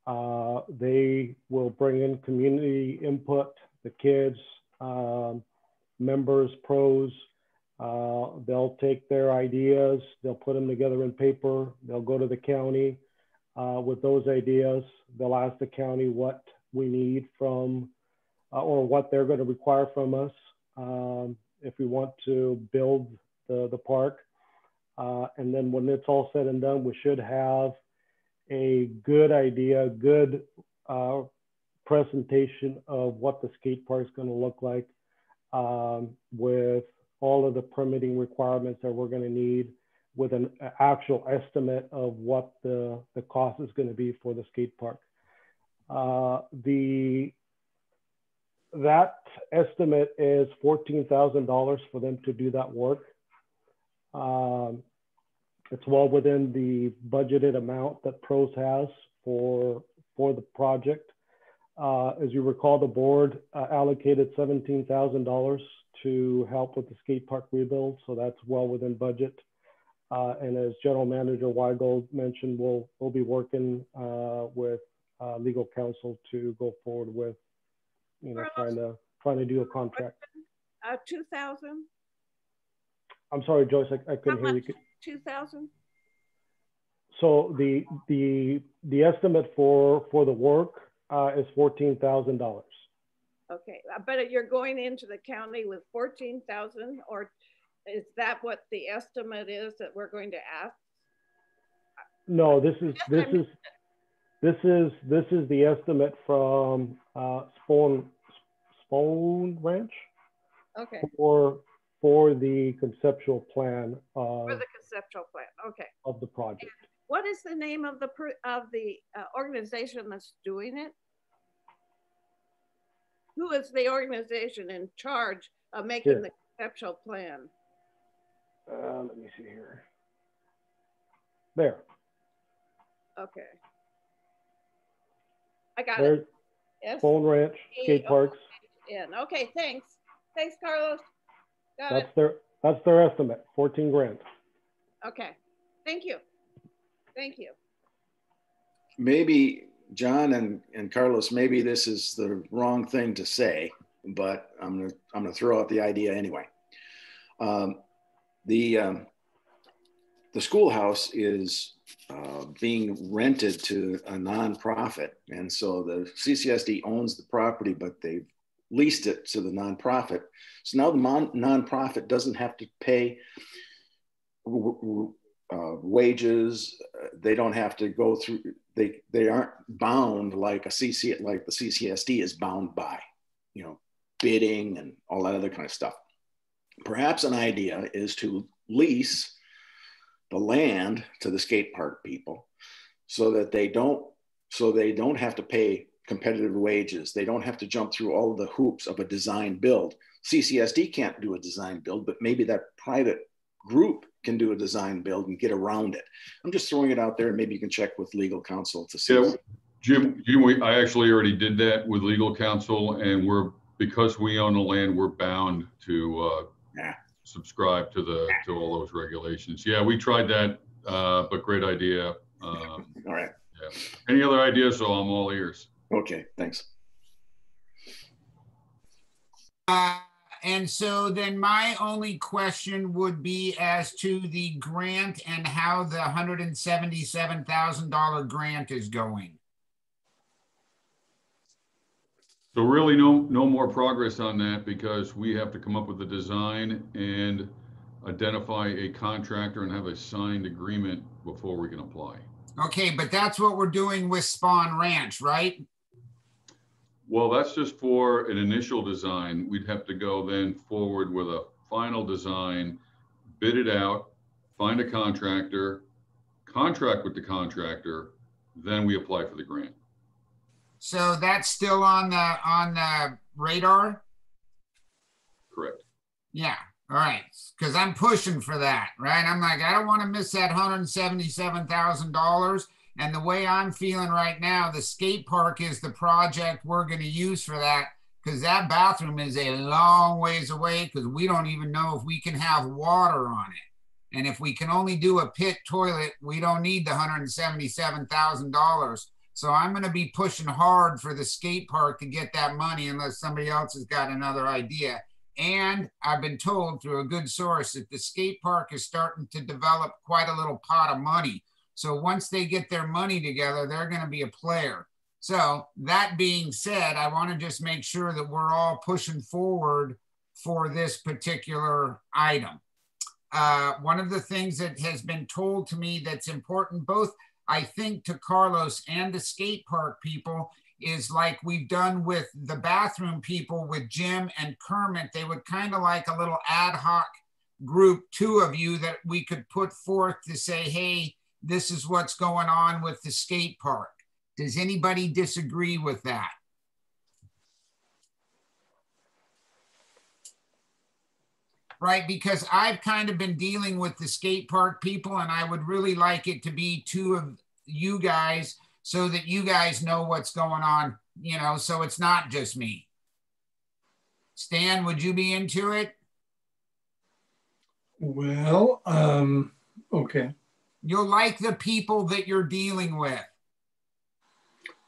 uh, they will bring in community input, the kids, um, members, pros. Uh, they'll take their ideas, they'll put them together in paper, they'll go to the county uh, with those ideas. They'll ask the county what we need from uh, or what they're going to require from us um, if we want to build the, the park. Uh, and then when it's all said and done, we should have a good idea, good uh, presentation of what the skate park is going to look like um, with all of the permitting requirements that we're going to need with an actual estimate of what the, the cost is going to be for the skate park. Uh, the that estimate is $14,000 for them to do that work. Um, it's well within the budgeted amount that PROS has for, for the project. Uh, as you recall, the board uh, allocated $17,000 to help with the skate park rebuild, so that's well within budget. Uh, and as General Manager Weigel mentioned, we'll, we'll be working uh, with uh, legal counsel to go forward with, you know, trying to trying to do a contract. Uh, 2000? I'm sorry, Joyce, I, I couldn't hear you. Much? 2000? So the the the estimate for for the work uh, is fourteen thousand dollars. Okay, uh, but you're going into the county with 14,000 or is that what the estimate is that we're going to ask? No, this is this is this is this is the estimate from uh, Spohn Spohn Ranch Okay, for for the conceptual plan of, for the conceptual plan, okay. of the project. What is the name of the, of the uh, organization that's doing it? Who is the organization in charge of making Here. the conceptual plan? Uh, let me see here. There, Okay. I got there's it. Yes. Spohn Ranch Skate Parks. In. Okay, thanks. Thanks, Carlos. Got That's it. their that's their estimate, fourteen grand. Okay. Thank you. Thank you. maybe John and, and Carlos, maybe this is the wrong thing to say, but I'm gonna I'm gonna throw out the idea anyway. Um, the um, the schoolhouse is uh, being rented to a nonprofit, and so the CCSD owns the property, but they've leased it to the nonprofit. So now the mon- nonprofit doesn't have to pay uh, wages. They don't have to go through. They they aren't bound like a CC like the CCSD is bound by, you know, bidding and all that other kind of stuff. Perhaps an idea is to lease the land to the skate park people, so that they don't so they don't have to pay competitive wages. They don't have to jump through all of the hoops of a design build. CCSD can't do a design build, but maybe that private group can do a design build and get around it. I'm just throwing it out there, and maybe you can check with legal counsel to see. Yeah, Jim, Jim, we, I actually already did that with legal counsel and we're, because we own the land, we're bound to, uh, subscribe to the, to all those regulations. Yeah, we tried that, uh, but great idea. Um, All right. yeah. Any other ideas? So I'm all ears. Okay. Thanks. Uh, and so then my only question would be as to the grant and how the hundred and seventy-seven thousand dollar grant is going. So really no, no more progress on that because we have to come up with a design and identify a contractor and have a signed agreement before we can apply. Okay, but that's what we're doing with Spohn Ranch, right? Well, that's just for an initial design. We'd have to go then forward with a final design, bid it out, find a contractor, contract with the contractor, then we apply for the grant. So that's still on the, on the radar? Correct. Yeah, all right, because I'm pushing for that, right? I'm like, I don't want to miss that hundred and seventy-seven thousand dollars. And the way I'm feeling right now, the skate park is the project we're going to use for that because that bathroom is a long ways away because we don't even know if we can have water on it. And if we can only do a pit toilet, we don't need the hundred and seventy-seven thousand dollars. So I'm going to be pushing hard for the skate park to get that money unless somebody else has got another idea. And I've been told through a good source that the skate park is starting to develop quite a little pot of money. So once they get their money together, they're going to be a player. So that being said, I want to just make sure that we're all pushing forward for this particular item. Uh, one of the things that has been told to me that's important, both I think to Carlos and the skate park people, is like we've done with the bathroom people with Jim and Kermit. They would kind of like a little ad hoc group, two of you that we could put forth to say, hey, this is what's going on with the skate park. Does anybody disagree with that? Right, because I've kind of been dealing with the skate park people, and I would really like it to be two of you guys so that you guys know what's going on, you know, so it's not just me. Stan, would you be into it? Well, um, okay. You'll like the people that you're dealing with.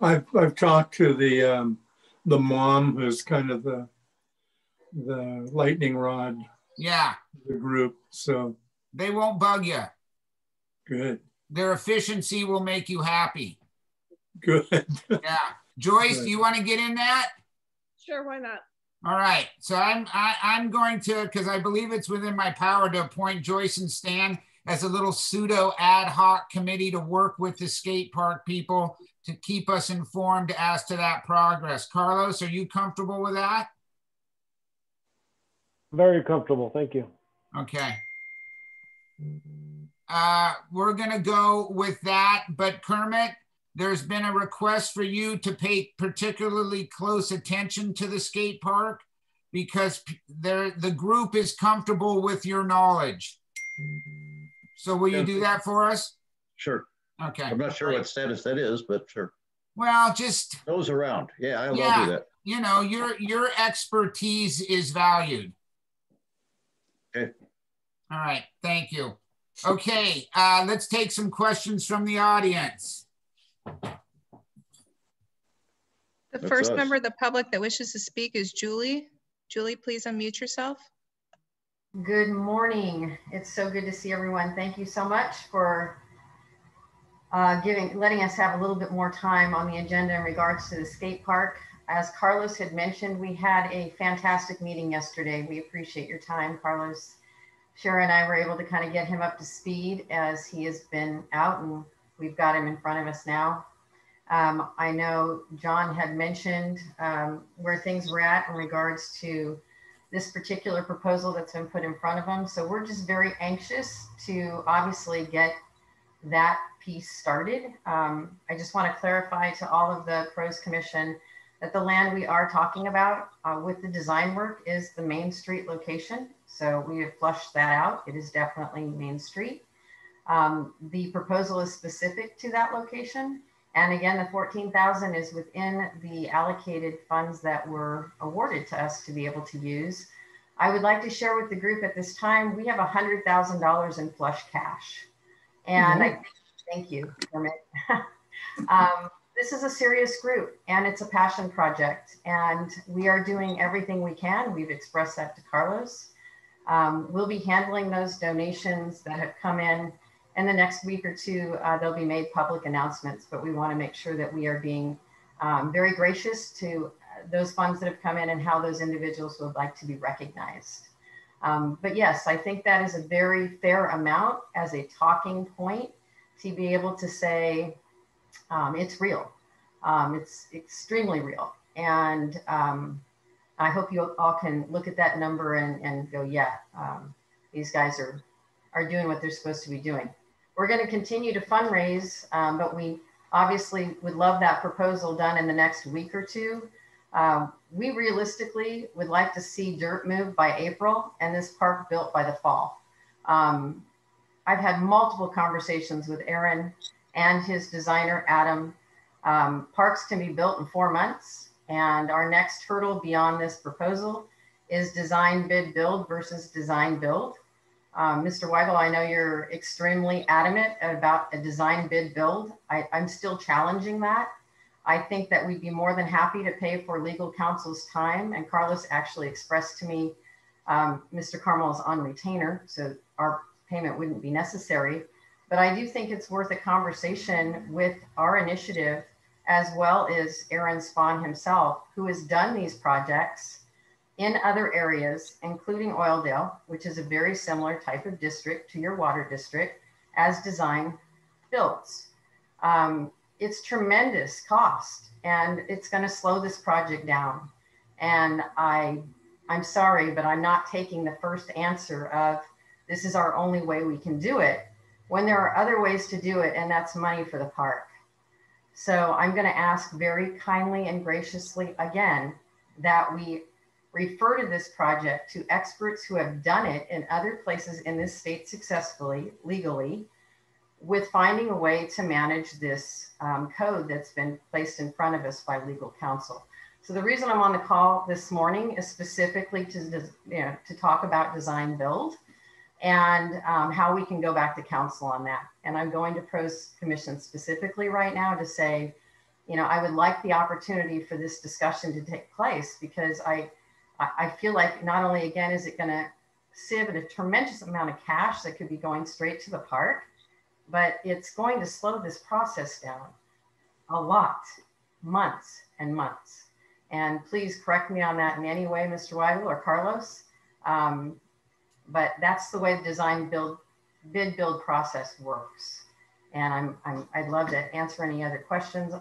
I've I've talked to the um, the mom who's kind of the the lightning rod. Yeah. The group. So they won't bug you. Good. Their efficiency will make you happy. Good. yeah. Joyce, Good. do you want to get in that? Sure, why not? All right. So I'm I, am i am going to because I believe it's within my power to appoint Joyce and Stan as a little pseudo ad hoc committee to work with the skate park people to keep us informed as to that progress. Carlos, are you comfortable with that? Very comfortable. Thank you. Okay. Uh, we're going to go with that. But Kermit, there's been a request for you to pay particularly close attention to the skate park because the group is comfortable with your knowledge. So will you do that for us? Sure. Okay. I'm not sure what status that is, but sure. Well, just those around. Yeah, I'll, yeah, do that. You know, your your expertise is valued. Okay. All right. Thank you. Okay, uh, let's take some questions from the audience. The That's first us. member of the public that wishes to speak is Julie. Julie, please unmute yourself. Good morning. It's so good to see everyone. Thank you so much for uh, giving, letting us have a little bit more time on the agenda in regards to the skate park. As Carlos had mentioned, we had a fantastic meeting yesterday. We appreciate your time, Carlos. Shara and I were able to kind of get him up to speed as he has been out and we've got him in front of us now. Um, I know John had mentioned um, where things were at in regards to this particular proposal that's been put in front of them. So we're just very anxious to obviously get that piece started. Um, I just want to clarify to all of the pros commission that the land we are talking about uh, with the design work is the Main Street location. So we have flushed that out. It is definitely Main Street. Um, the proposal is specific to that location. And again, the 14,000 is within the allocated funds that were awarded to us to be able to use. I would like to share with the group at this time, we have $100,000 in flush cash. And mm -hmm. I thank you, Kermit. um, this is a serious group and it's a passion project and we are doing everything we can. We've expressed that to Carlos. Um, we'll be handling those donations that have come in in the next week or two. Uh, they'll be made public announcements, but we want to make sure that we are being um, very gracious to those funds that have come in and how those individuals would like to be recognized. Um, but yes, I think that is a very fair amount as a talking point to be able to say, um, it's real. Um, it's extremely real. And um, I hope you all can look at that number and, and go, yeah, um, these guys are, are doing what they're supposed to be doing. We're going to continue to fundraise, um, but we obviously would love that proposal done in the next week or two. Um, we realistically would like to see dirt moved by April and this park built by the fall. Um, I've had multiple conversations with Aaron and his designer, Adam. Um, parks can be built in four months. And our next hurdle beyond this proposal is design bid build versus design build. Um, Mr. Weigel, I know you're extremely adamant about a design bid build. I, I'm still challenging that. I think that we'd be more than happy to pay for legal counsel's time. And Carlos actually expressed to me, um, Mr. Carmel is on retainer, so our payment wouldn't be necessary. But I do think it's worth a conversation with our initiative as well as Aaron Spohn himself, who has done these projects in other areas, including Oildale, which is a very similar type of district to your water district, as design builds. Um, it's tremendous cost and it's going to slow this project down. And I, I'm sorry, but I'm not taking the first answer of this is our only way we can do it when there are other ways to do it, and that's money for the park. So I'm going to ask very kindly and graciously again that we refer to this project to experts who have done it in other places in this state successfully, legally, with finding a way to manage this um, code that's been placed in front of us by legal counsel. So the reason I'm on the call this morning is specifically to, you know, to talk about design build and um, how we can go back to council on that. And I'm going to pros commission specifically right now to say, you know, I would like the opportunity for this discussion to take place because I, I feel like not only again is it going to save a tremendous amount of cash that could be going straight to the park, but it's going to slow this process down a lot, months and months. And please correct me on that in any way, Mr. Weigel or Carlos. Um, but that's the way the design build bid build process works. And I'm, I'm, I'd love to answer any other questions.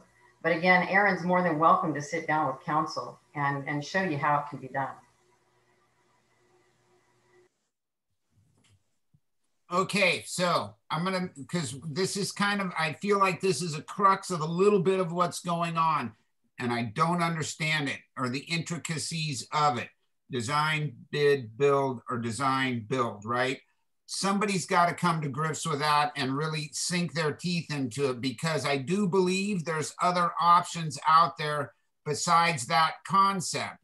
But again, Aaron's more than welcome to sit down with council and, and show you how it can be done. Okay, so I'm gonna, because this is kind of, I feel like this is a crux of a little bit of what's going on, and I don't understand it or the intricacies of it design, bid, build, or design, build, right? Somebody's got to come to grips with that and really sink their teeth into it because I do believe there's other options out there besides that concept.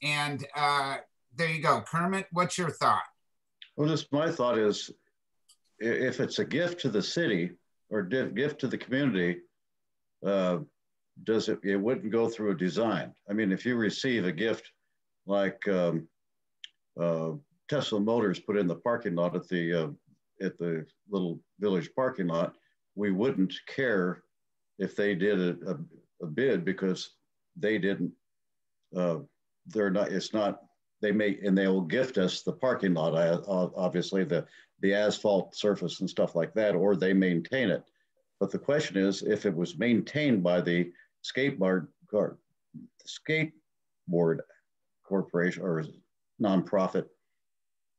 And uh, there you go. Kermit, what's your thought? Well, just my thought is if it's a gift to the city or gift to the community, uh, does it, it wouldn't go through a design. I mean, if you receive a gift like um, uh, Tesla Motors put in the parking lot at the uh, at the little village parking lot, we wouldn't care if they did a, a, a bid because they didn't. Uh, they're not. It's not. They may and they will gift us the parking lot. obviously, the the asphalt surface and stuff like that, or they maintain it. But the question is, if it was maintained by the skateboard car, skateboard corporation or nonprofit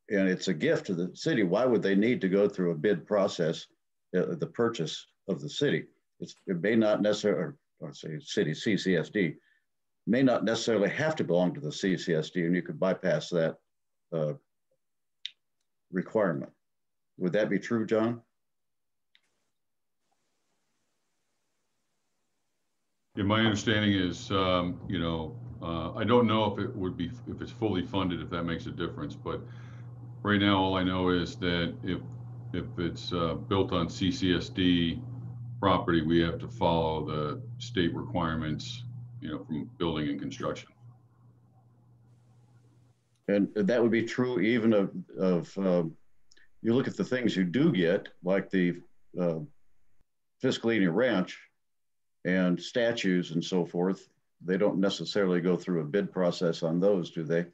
and it's a gift to the city, why would they need to go through a bid process, uh, the purchase of the city? It's, it may not necessarily, or, or say city, CCSD, may not necessarily have to belong to the CCSD and you could bypass that uh, requirement. Would that be true, John? Yeah, my understanding is, um, you know, uh, I don't know if it would be, if it's fully funded, if that makes a difference, but right now, all I know is that if, if it's uh, built on CCSD property, we have to follow the state requirements, you know, from building and construction. And that would be true even of, of um, you look at the things you do get, like the uh, Fiscalini Ranch and statues and so forth, they don't necessarily go through a bid process on those, do they?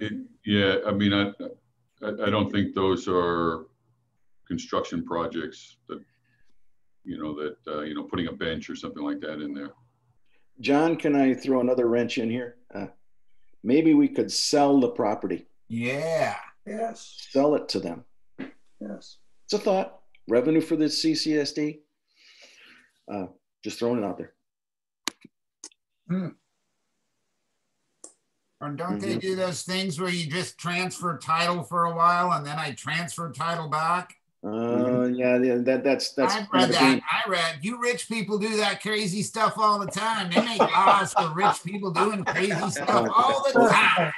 It, yeah, I mean, I, I, I don't think those are construction projects that, you know, that, uh, you know, putting a bench or something like that in there. John, can I throw another wrench in here? Uh, maybe we could sell the property. Yeah. Yes. Sell it to them. Yes. It's a thought. Revenue for the CCSD. Uh, just throwing it out there. Hmm. Or don't they mm-hmm. do those things where you just transfer title for a while and then I transfer title back? Uh, yeah, yeah, that that's that's. I read that. I read you rich people do that crazy stuff all the time. They make laws for rich people doing crazy stuff all the time.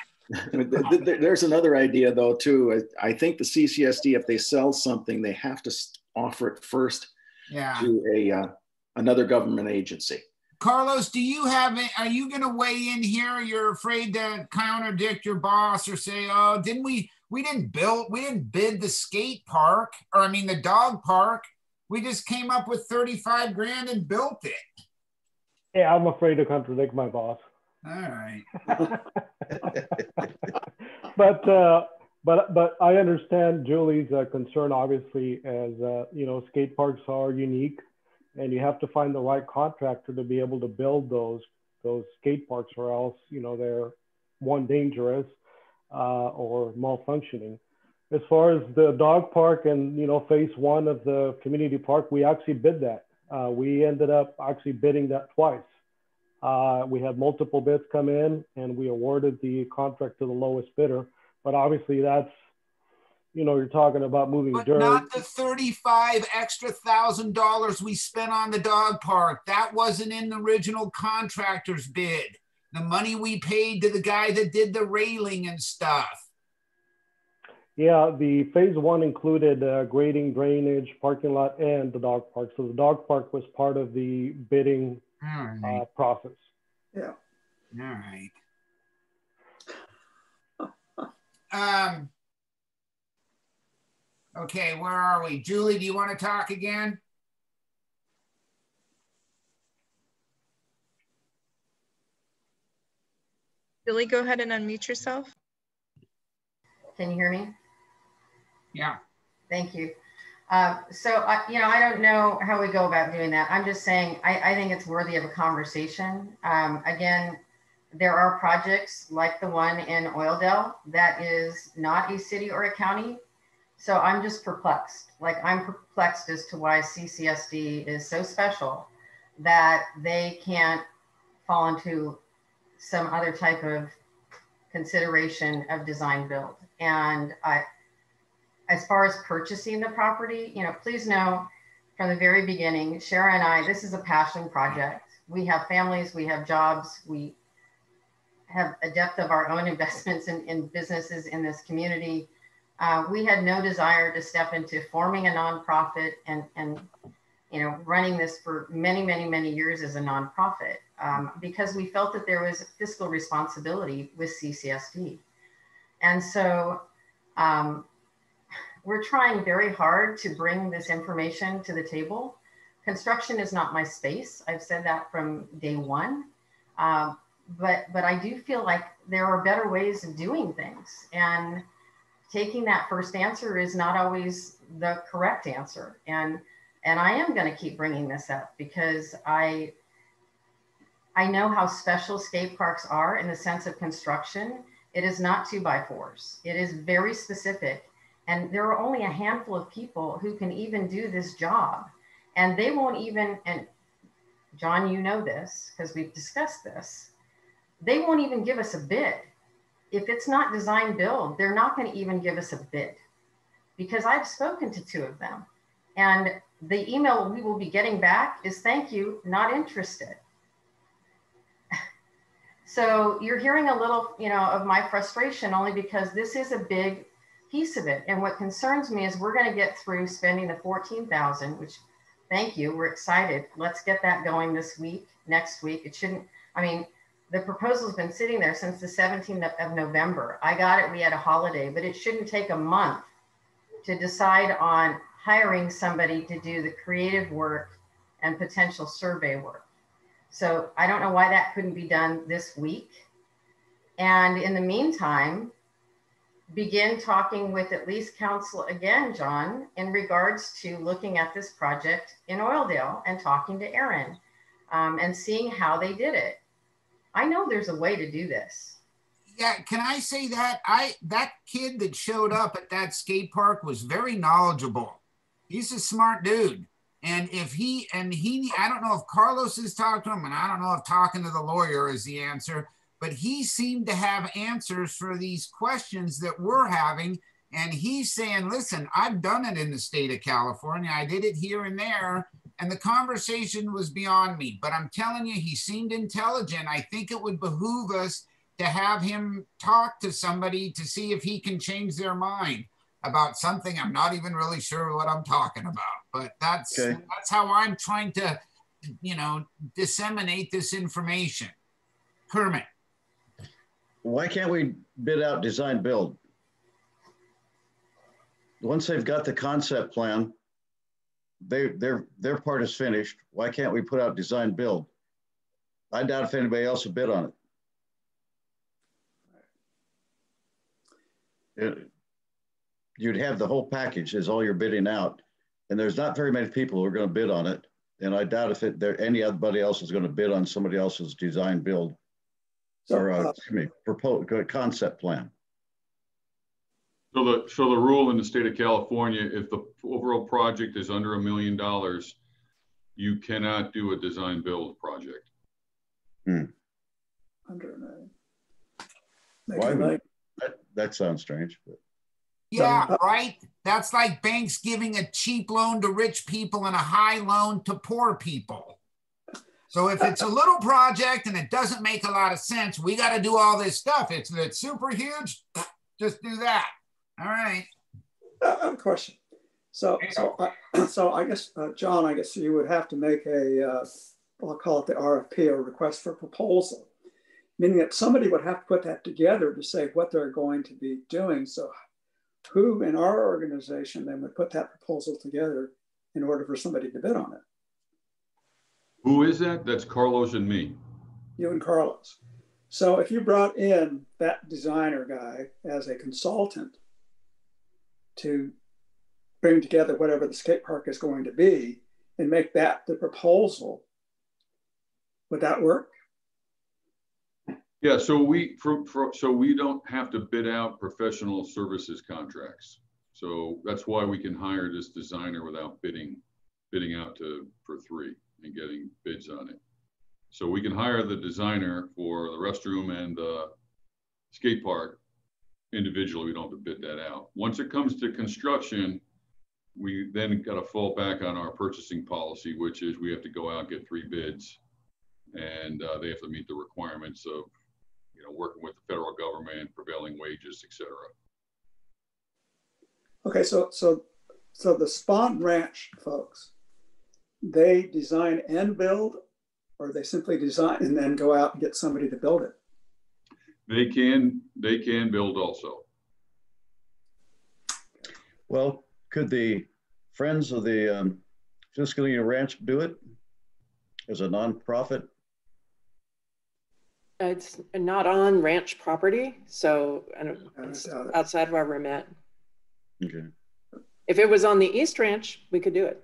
There's another idea though too. I think the CCSD, if they sell something, they have to offer it first Yeah. to a uh, another government agency. Carlos, do you have, it? are you gonna weigh in here? You're afraid to contradict your boss or say, oh, didn't we, we didn't build, we didn't bid the skate park, or I mean, the dog park. We just came up with 35 grand and built it. Yeah, I'm afraid to contradict my boss. All right. but uh, but but I understand Julie's uh, concern. Obviously, as uh, you know, skate parks are unique, and you have to find the right contractor to be able to build those those skate parks, or else you know they're one dangerous uh, or malfunctioning. As far as the dog park and you know phase one of the community park, we actually bid that. Uh, we ended up actually bidding that twice. Uh, we had multiple bids come in and we awarded the contract to the lowest bidder. But obviously that's, you know, you're talking about moving But dirt. not the 35 extra thousand dollars we spent on the dog park. That wasn't in the original contractor's bid. The money we paid to the guy that did the railing and stuff. Yeah, the phase one included uh, grading, drainage, parking lot, and the dog park. So the dog park was part of the bidding All right. uh, process. Yeah. All right. Um, okay, where are we? Julie, do you want to talk again? Billy, go ahead and unmute yourself. Can you hear me? Yeah. Thank you. Uh, so, I, you know, I don't know how we go about doing that. I'm just saying, I, I think it's worthy of a conversation. Um, again, there are projects like the one in Oildale that is not a city or a county. So I'm just perplexed. Like I'm perplexed as to why CCSD is so special that they can't fall into some other type of consideration of design build. And I, as far as purchasing the property, you know, please know from the very beginning, Shara and I, this is a passion project. We have families, we have jobs, we have a depth of our own investments in, in businesses in this community. Uh, we had no desire to step into forming a nonprofit and, and you know, running this for many, many, many years as a nonprofit um, because we felt that there was fiscal responsibility with CCSD. And so um, we're trying very hard to bring this information to the table. Construction is not my space. I've said that from day one. Um, but, but I do feel like there are better ways of doing things. And taking that first answer is not always the correct answer. And, and I am going to keep bringing this up because I, I know how special skate parks are in the sense of construction. It is not two by fours. It is very specific. And there are only a handful of people who can even do this job. And they won't even, and John, you know this because we've discussed this, they won't even give us a bid. If it's not design build, they're not going to even give us a bid because I've spoken to two of them. And the email we will be getting back is thank you, not interested. So you're hearing a little, you know, of my frustration only because this is a big piece of it. And what concerns me is we're going to get through spending the 14,000, which thank you. We're excited. Let's get that going this week, next week. It shouldn't, I mean, the proposal's been sitting there since the 17th of November. I got it. We had a holiday, but it shouldn't take a month to decide on hiring somebody to do the creative work and potential survey work. So I don't know why that couldn't be done this week. And in the meantime, begin talking with at least council again, John, in regards to looking at this project in Oildale and talking to Aaron um, and seeing how they did it. I know there's a way to do this. Yeah, can I say that I that kid that showed up at that skate park was very knowledgeable. He's a smart dude. And if he and he I don't know if Carlos has talked to him, and I don't know if talking to the lawyer is the answer, but he seemed to have answers for these questions that we're having. And he's saying, listen, I've done it in the state of California. I did it here and there. And the conversation was beyond me. But I'm telling you, he seemed intelligent. I think it would behoove us to have him talk to somebody to see if he can change their mind about something I'm not even really sure what I'm talking about. But that's Okay. that's how I'm trying to, you know, disseminate this information. Kermit. Why can't we bid out design build? Once they've got the concept plan, they, their, their part is finished. Why can't we put out design build? I doubt if anybody else will bid on it. It- You'd have the whole package is all you're bidding out. And there's not very many people who are going to bid on it. And I doubt if it, there, anybody else is going to bid on somebody else's design build So, or, uh, uh, excuse me, proposed, concept plan. So the, so the rule in the state of California, if the overall project is under a million dollars, you cannot do a design build project. Hmm. under a million. Makes Why it would- That, that sounds strange. but- Yeah, right. That's like banks giving a cheap loan to rich people and a high loan to poor people. So if it's a little project and it doesn't make a lot of sense, we got to do all this stuff. It's it's super huge. Just do that. All right. Uh, I have a question. So, so, I, so I guess, uh, John, I guess you would have to make a, uh, I'll call it the RFP or request for proposal, meaning that somebody would have to put that together to say what they're going to be doing. So, who in our organization then would put that proposal together in order for somebody to bid on it? Who is that? That's Carlos and me. You and Carlos. So, if you brought in that designer guy as a consultant to bring together whatever the skate park is going to be and make that the proposal, would that work? Yeah, so we, for, for, so we don't have to bid out professional services contracts. So that's why we can hire this designer without bidding, bidding out to, for three and getting bids on it. So we can hire the designer for the restroom and the skate park individually. We don't have to bid that out. Once it comes to construction, we then got to fall back on our purchasing policy, which is we have to go out, get three bids. And uh, they have to meet the requirements of you know, working with the federal government, prevailing wages, et cetera. Okay, so so so the Spohn Ranch folks, they design and build, or they simply design and then go out and get somebody to build it. They can, they can build also. Well, could the Friends of the um, Fiscalini Ranch do it as a nonprofit? It's not on ranch property, so I it's outside of our remit. Okay. If it was on the East Ranch, we could do it.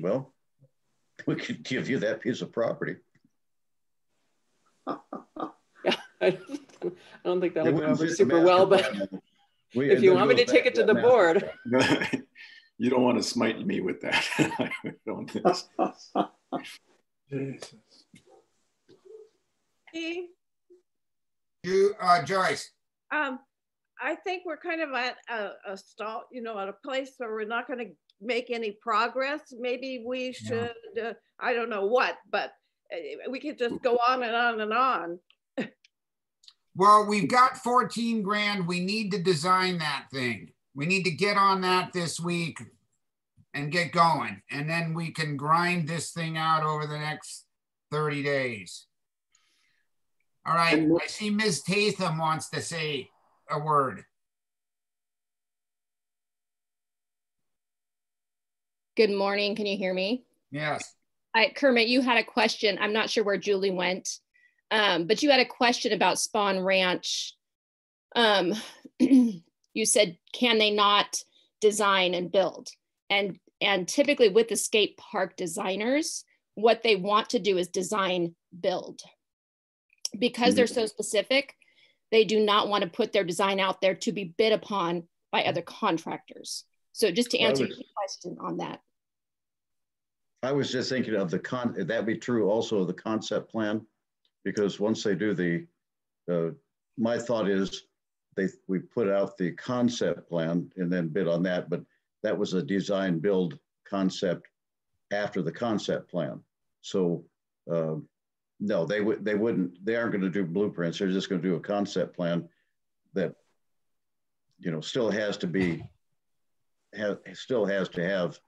Well, we could give you that piece of property. Yeah, I don't think that'll It go over super well, but. We- if you want me to take it to the master board, you don't want to smite me with that. I don't think so. Jesus. Hey, You, uh, Joyce. Um, I think we're kind of at a, a stall, you know, at a place where we're not gonna make any progress. Maybe we should, uh, I don't know what, but Uh, we could just go on and on and on. Well, we've got 14 grand. We need to design that thing. We need to get on that this week and get going. And then we can grind this thing out over the next 30 days. All right. I see Ms. Tatham wants to say a word. Good morning. Can you hear me? Yes. I, Kermit, you had a question. I'm not sure where Julie went, um, but you had a question about Spohn Ranch. Um, you said, can they not design and build? And and typically with the skate park designers, what they want to do is design build. Because they're so specific, they do not want to put their design out there to be bid upon by other contractors. So just to answer your question on that. I was just thinking of the con, that'd be true also of the concept plan, because once they do the, uh, my thought is they, we put out the concept plan and then bid on that, but that was a design build concept after the concept plan. So, um, no, they would, they wouldn't, they aren't gonna do blueprints. They're just gonna do a concept plan that, you know, still has to be, have, still has to have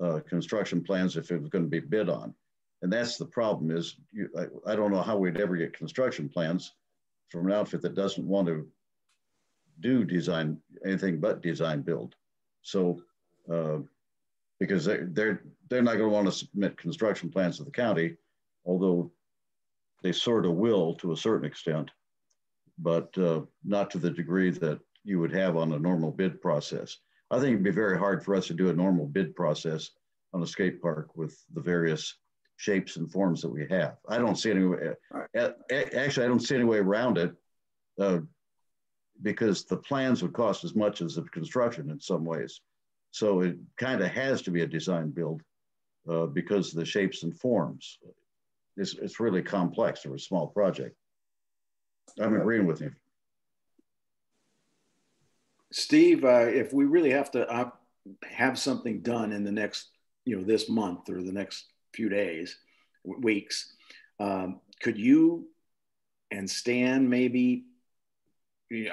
uh, construction plans if it was gonna be bid on. And that's the problem is, you, I, I don't know how we'd ever get construction plans from an outfit that doesn't want to do design, anything but design build. So, uh, because they're, they're, they're not gonna wanna submit construction plans to the county, although they sort of will to a certain extent, but uh, not to the degree that you would have on a normal bid process. I think it'd be very hard for us to do a normal bid process on a skate park with the various shapes and forms that we have. I don't see any way, actually, I don't see any way around it uh, because the plans would cost as much as the construction in some ways. So it kind of has to be a design build uh, because of the shapes and forms it's, it's really complex for a small project. I'm agreeing with you. Steve, uh, if we really have to uh, have something done in the next, you know, this month or the next few days, weeks, um, could you and Stan maybe,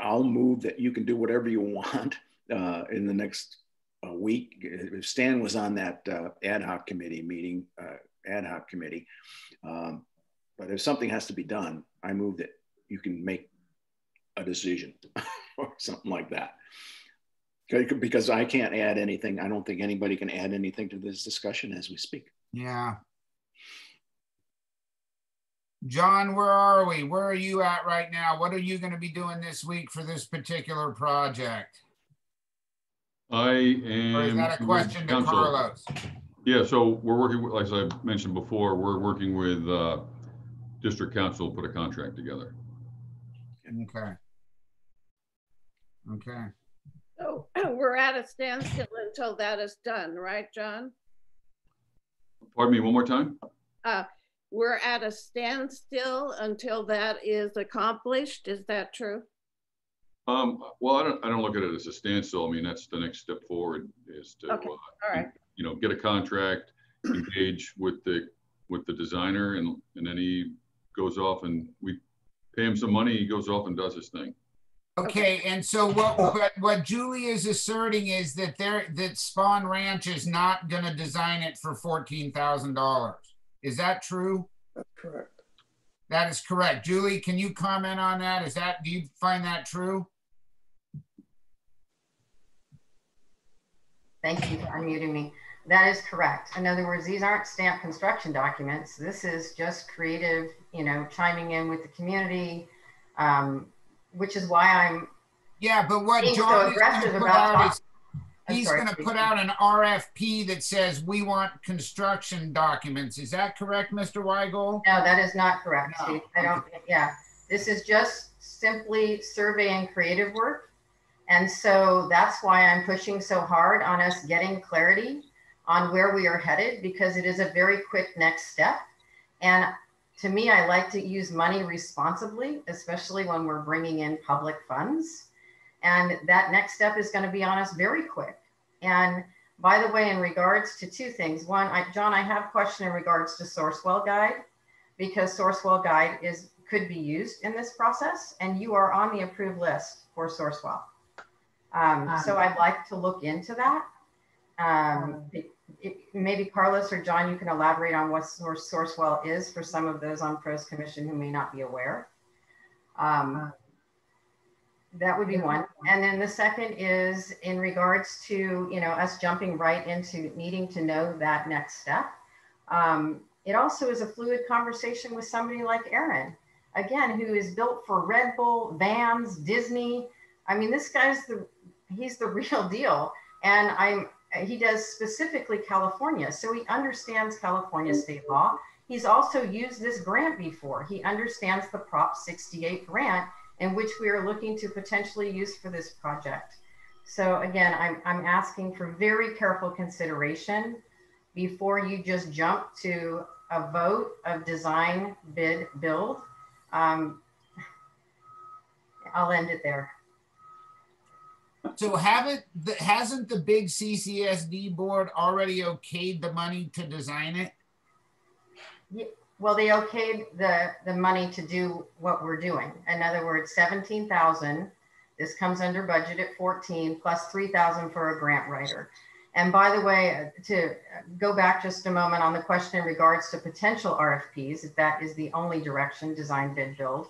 I'll move that you can do whatever you want uh, in the next uh, week. If Stan was on that uh, ad hoc committee meeting, uh, ad hoc committee. Um, but if something has to be done, I move that you can make a decision or something like that. Because I can't add anything. I don't think anybody can add anything to this discussion as we speak. Yeah. John, where are we? Where are you at right now? What are you going to be doing this week for this particular project? I am. Or is that a question to Carlos? Yeah, so we're working, with- like I mentioned before, we're working with uh, district counsel to put a contract together. Okay. Okay. So we're at a standstill until that is done, right, John? Pardon me, one more time? Uh, we're at a standstill until that is accomplished. Is that true? Um, well, I don't, I don't look at it as a standstill. I mean, that's the next step forward is to, Okay, uh, all right. you know, get a contract, engage with the, with the designer and, and then he goes off and we pay him some money, he goes off and does his thing. Okay, and so what, what, what Julie is asserting is that there, that Spohn Ranch is not gonna design it for fourteen thousand dollars. Is that true? That's correct. That is correct. Julie, can you comment on that? Is that, do you find that true? Thank you for unmuting me. That is correct. In other words, these aren't stamped construction documents. This is just creative, you know, chiming in with the community, um, which is why I'm Yeah, but what being so John is aggressive put about. out is, he's gonna put out an RFP that says, we want construction documents. Is that correct, Mr. Weigel? No, that is not correct, No. Steve. I don't, yeah. This is just simply survey and creative work. And so that's why I'm pushing so hard on us getting clarity on where we are headed because it is a very quick next step. And to me, I like to use money responsibly, especially when we're bringing in public funds. And that next step is going to be on us very quick. And by the way, in regards to two things, one, I, John, I have a question in regards to Sourcewell Guide because Sourcewell Guide is could be used in this process, and you are on the approved list for Sourcewell. Um, so I'd like to look into that. Um, maybe Carlos or John, you can elaborate on what Source Sourcewell is for some of those on pros commission who may not be aware. Um, that would be one. And then the second is in regards to, you know, us jumping right into needing to know that next step. Um, it also is a fluid conversation with somebody like Aaron, again, who is built for Red Bull, Vans, Disney. I mean, this guy's the, he's the real deal. And I'm, he does specifically California. So he understands California state law. He's also used this grant before. He understands the Prop 68 grant in which we are looking to potentially use for this project. So again, I'm, I'm asking for very careful consideration before you just jump to a vote of design, bid, build. Um, I'll end it there. So haven't, the- hasn't the big CCSD board already okayed the money to design it? Well, they okayed the, the money to do what we're doing. In other words, seventeen thousand, this comes under budget at fourteen, plus three thousand for a grant writer. And by the way, to go back just a moment on the question in regards to potential RFPs, if that is the only direction, design, bid, build.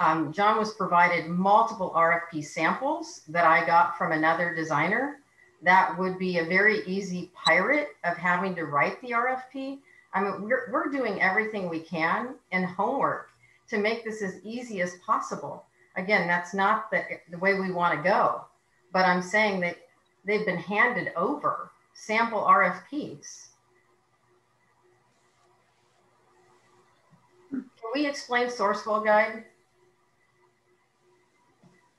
Um, John was provided multiple RFP samples that I got from another designer. That would be a very easy pirate of having to write the RFP. I mean, we're, we're doing everything we can in homework to make this as easy as possible. Again, that's not the, the way we want to go, but I'm saying that they've been handed over sample RFPs. Can we explain Sourcewell Guide?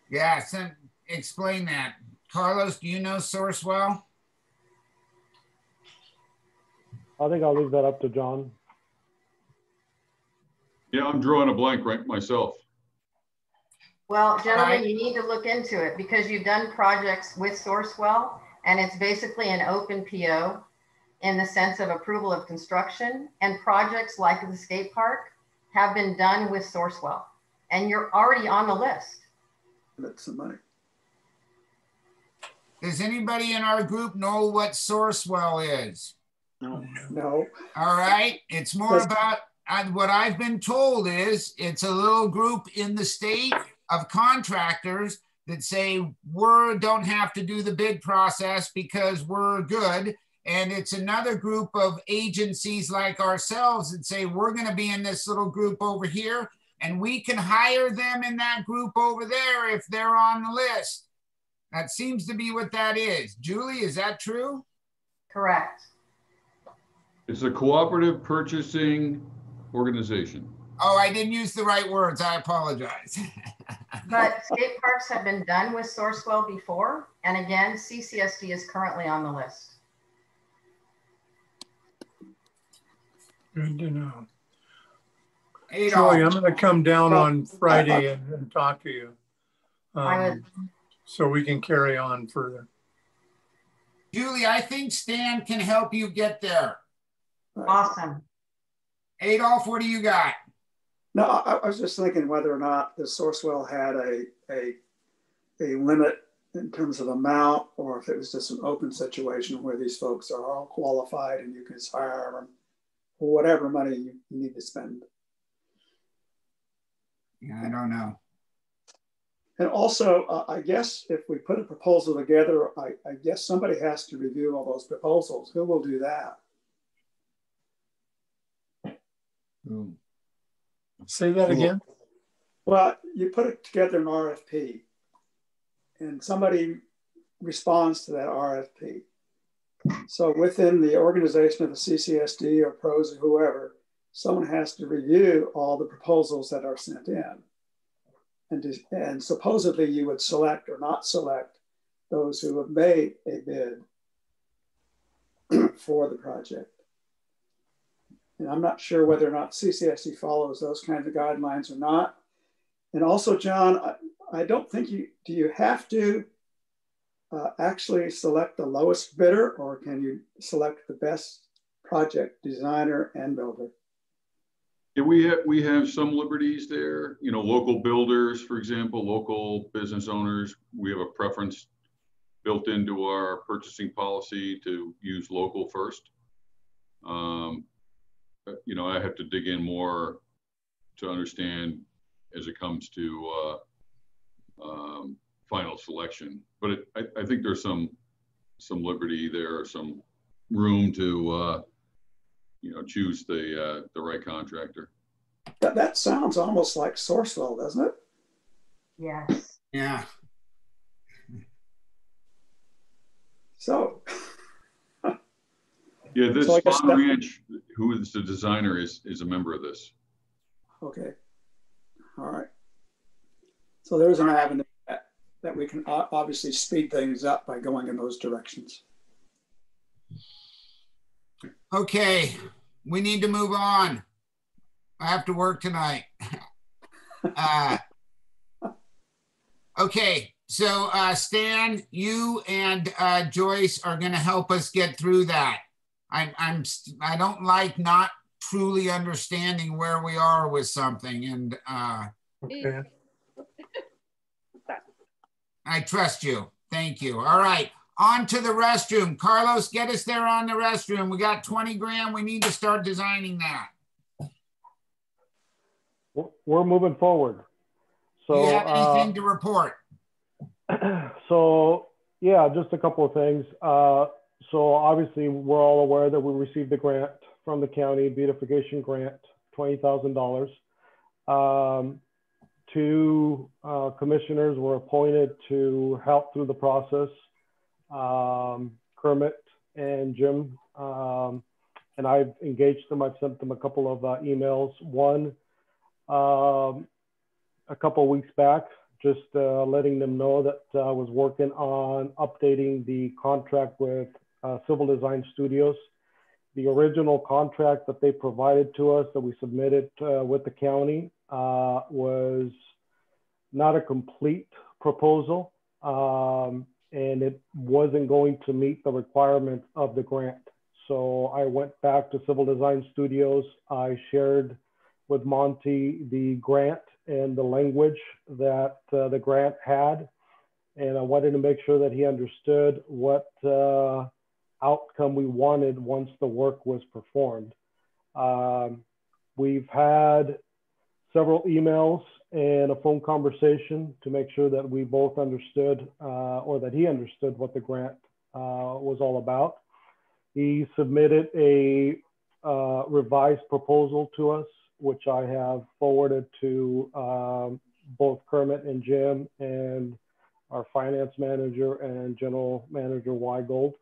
Yes, and explain that. Carlos, do you know Sourcewell? I think I'll leave that up to John. Yeah, I'm drawing a blank right myself. Well, gentlemen, you need to look into it because you've done projects with Sourcewell and it's basically an open PO in the sense of approval of construction and projects like the skate park have been done with Sourcewell and you're already on the list. That's some money. Does anybody in our group know what Sourcewell is? No. No. All right. It's more Does- about uh, what I've been told is it's a little group in the state of contractors that say we don't have to do the bid process because we're good. And it's another group of agencies like ourselves that say we're going to be in this little group over here and we can hire them in that group over there if they're on the list. That seems to be what that is. Julie, is that true? Correct. It's a cooperative purchasing organization. Oh, I didn't use the right words. I apologize. But skate parks have been done with Sourcewell before. And again, CCSD is currently on the list. Good to know. Adolph. Joey, I'm gonna come down on Friday and, and talk to you. Um, so we can carry on further. Julie, I think Stan can help you get there. Awesome. Adolf, what do you got? No, I, I was just thinking whether or not the Sourcewell had a, a, a limit in terms of amount, or if it was just an open situation where these folks are all qualified and you can hire them for whatever money you, you need to spend. Yeah, I don't know. And also, uh, I guess if we put a proposal together, I, I guess somebody has to review all those proposals. Who will do that? Say that again? Well, you put it together an RFP and somebody responds to that RFP. So within the organization of the CCSD or pros or whoever, someone has to review all the proposals that are sent in. And, and supposedly you would select or not select those who have made a bid for the project. And I'm not sure whether or not CCSD follows those kinds of guidelines or not. And also, John, I, I don't think you, do you have to uh, actually select the lowest bidder or can you select the best project designer and builder? Yeah, we have, we have some liberties there, you know, local builders, for example, local business owners, we have a preference built into our purchasing policy to use local first. Um, you know, I have to dig in more to understand as it comes to, uh, um, final selection. But it, I, I think there's some, some liberty there, some room to, uh, you know, choose the, uh, the right contractor. That, that sounds almost like Sourcewell, doesn't it? Yes. Yeah. So, Yeah, this So I Spohn Ranch, who is the designer, is, is a member of this. okay. All right. So there's an avenue that, that we can obviously speed things up by going in those directions. Okay, we need to move on. I have to work tonight. uh, okay, so uh, Stan, you and uh, Joyce are going to help us get through that. I'm, I'm, I don't like not truly understanding where we are with something. And uh, Okay. I trust you. Thank you. All right. On to the restroom. Carlos, get us there on the restroom. We got 20 grand. We need to start designing that. We're- moving forward. Do So, you have uh, anything to report? so yeah, just a couple of things. Uh, so obviously, we're all aware that we received the grant from the county beautification grant, twenty thousand dollars. Um, two uh, commissioners were appointed to help through the process. Um, Kermit and Jim, um, and I've engaged them. I've sent them a couple of uh, emails. One. Um, a couple of weeks back, just uh, letting them know that uh, I was working on updating the contract with uh, Civil Design Studios. The original contract that they provided to us that we submitted uh, with the county was not a complete proposal, um, and it wasn't going to meet the requirements of the grant. So I went back to Civil Design Studios. I shared with Monty the grant and the language that uh, the grant had. And I wanted to make sure that he understood what uh, outcome we wanted once the work was performed. Um, we've had several emails and a phone conversation to make sure that we both understood uh, or that he understood what the grant uh, was all about. He submitted a uh, revised proposal to us which I have forwarded to um, both Kermit and Jim and our finance manager and general manager Weigel.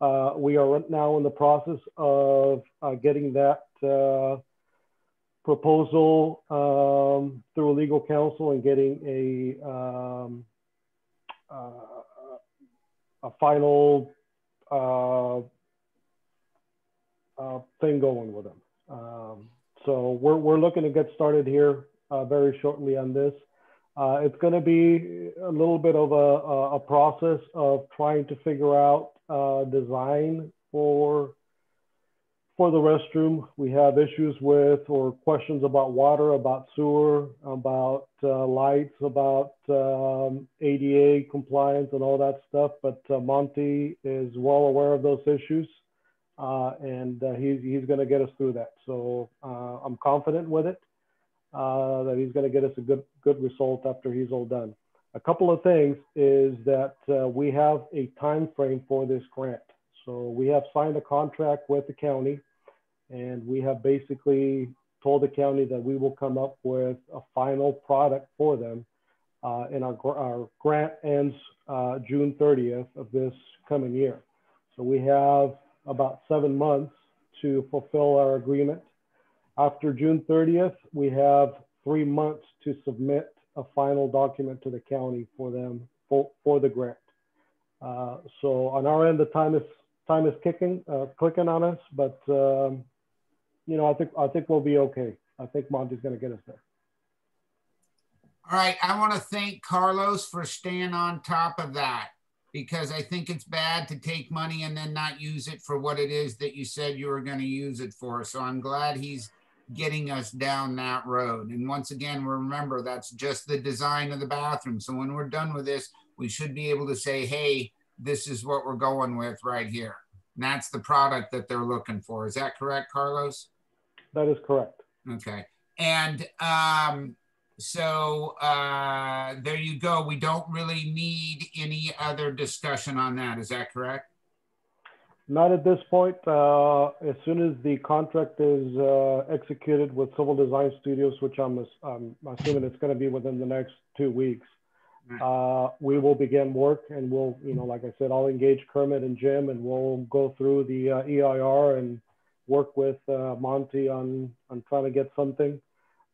Uh, we are now in the process of uh, getting that uh, proposal um, through legal counsel and getting a um, uh, a final uh, uh, thing going with them. Um, so we're, we're looking to get started here uh, very shortly on this. Uh, it's going to be a little bit of a, a, process of trying to figure out uh, design for for the restroom. We have issues with or questions about water, about sewer, about uh, lights, about um, ADA compliance and all that stuff. But uh, Monty is well aware of those issues. Uh, and uh, he's, he's going to get us through that. So uh, I'm confident with it uh, that he's going to get us a good, good result after he's all done. A couple of things is that we have a time frame for this grant. So we have signed a contract with the county and we have basically told the county that we will come up with a final product for them. Uh, and our, our grant ends June 30th of this coming year. So we have about seven months to fulfill our agreement. After June 30th, we have three months to submit a final document to the county for them for, for the grant. Uh, so on our end, the time is time is kicking, uh, clicking on us, but um, you know, I think I think we'll be okay. I think Monty's going to get us there. All right, I want to thank Carlos for staying on top of that because I think it's bad to take money and then not use it for what it is that you said you were going to use it for. So I'm glad he's getting us down that road. And once again, remember that's just the design of the bathroom. So when we're done with this, we should be able to say, hey, this is what we're going with right here. And that's the product that they're looking for. Is that correct, Carlos? That is correct. Okay. And um, so uh, there you go. We don't really need any other discussion on that. Is that correct? Not at this point. Uh, as soon as the contract is uh, executed with Civil Design Studios, which I'm, I'm assuming it's going to be within the next two weeks, uh, we will begin work and we'll, you know, like I said, I'll engage Kermit and Jim and we'll go through the uh, EIR and work with uh, Monty on, on trying to get something.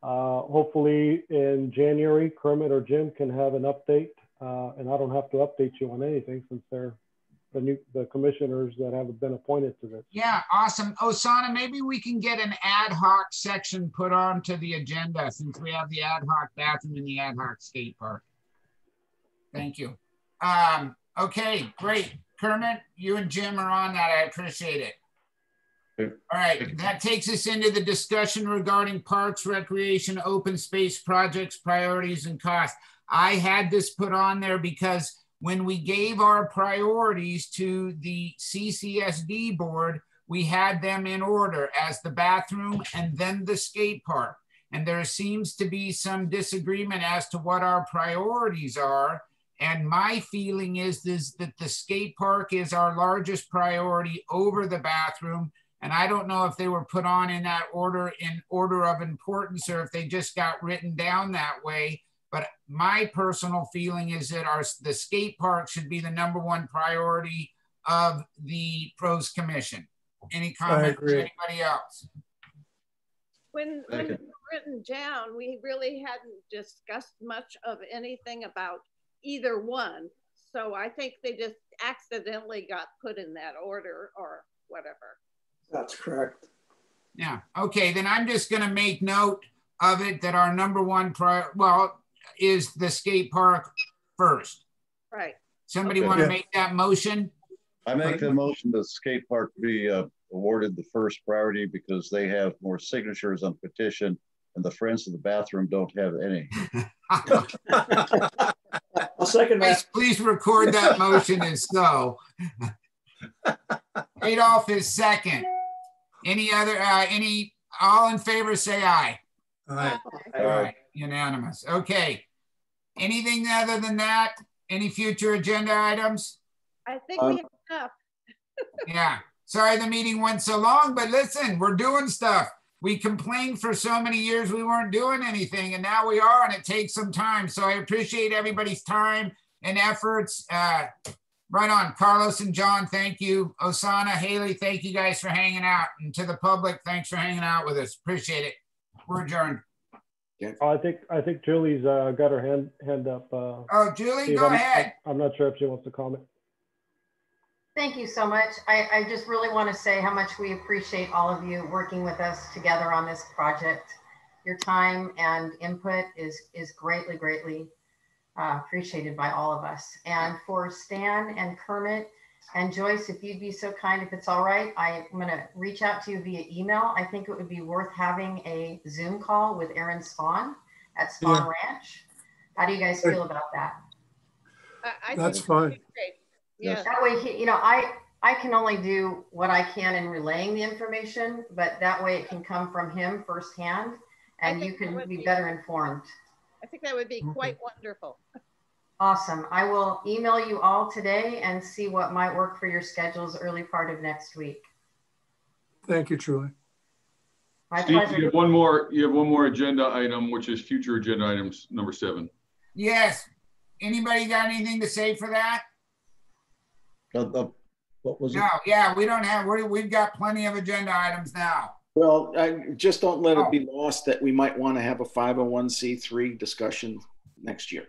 Uh, hopefully in January, Kermit or Jim can have an update uh, and I don't have to update you on anything since they're the new the commissioners that have been appointed to this. Yeah, awesome. Ossana, maybe we can get an ad hoc section put onto the agenda since we have the ad hoc bathroom in the ad hoc skate park. Thank you. Um, okay, great. Kermit, you and Jim are on that. I appreciate it. All right, that takes us into the discussion regarding parks, recreation, open space projects, priorities and costs. I had this put on there because when we gave our priorities to the CCSD board, we had them in order as the bathroom and then the skate park. And there seems to be some disagreement as to what our priorities are. And my feeling is, is that the skate park is our largest priority over the bathroom. And I don't know if they were put on in that order, in order of importance, or if they just got written down that way. But my personal feeling is that our the skate park should be the number one priority of the pros commission. Any comment from anybody else? When, when it written down, we really hadn't discussed much of anything about either one. So I think they just accidentally got put in that order or whatever. That's correct. Yeah. Okay. Then I'm just going to make note of it that our number one prior, well, is the skate park first. Right. Somebody Okay. want to Yeah. make that motion? I make the motion the skate park be uh, awarded the first priority because they have more signatures on petition and the Friends of the Bathroom don't have any. I'll second Please, please record that motion as so. Adolf is second. Any other, uh, any, all in favor, say aye. Aye. All right, unanimous. Okay. Anything other than that? Any future agenda items? I think we Um, have enough. Yeah. Sorry the meeting went so long, but listen, we're doing stuff. We complained for so many years we weren't doing anything, and now we are, and it takes some time. So I appreciate everybody's time and efforts. Uh, right on. Carlos and John, thank you. Ossana, Haley, thank you guys for hanging out. And to the public, thanks for hanging out with us. Appreciate it. We're adjourned. Oh, I think, I think Julie's uh, got her hand, hand up. uh, Oh, Julie, Steve, go I'm- ahead. I'm not sure if she wants to comment. Thank you so much. I, I just really want to say how much we appreciate all of you working with us together on this project. Your time and input is, is greatly, greatly uh, appreciated by all of us. And for Stan and Kermit and Joyce, if you'd be so kind, if it's all right, I'm going to reach out to you via email. I think it would be worth having a Zoom call with Aaron Spohn at Spohn Ranch. How do you guys feel about that? I, I That's fine. that'd great. Yeah. That way, he, you know, I, I can only do what I can in relaying the information, but that way it can come from him firsthand and you can be better informed. I think that would be quite wonderful. Awesome. I will email you all today and see what might work for your schedules early part of next week. Thank you, Julie. My Steve, pleasure. you have one more, you have one more agenda item, which is future agenda items, number seven. Yes. Anybody got anything to say for that? Uh, uh, What was it? No, yeah, we don't have, we, we've got plenty of agenda items now. Well, I just don't let Oh. it be oh. lost that we might want to have a 501c3 discussion next year.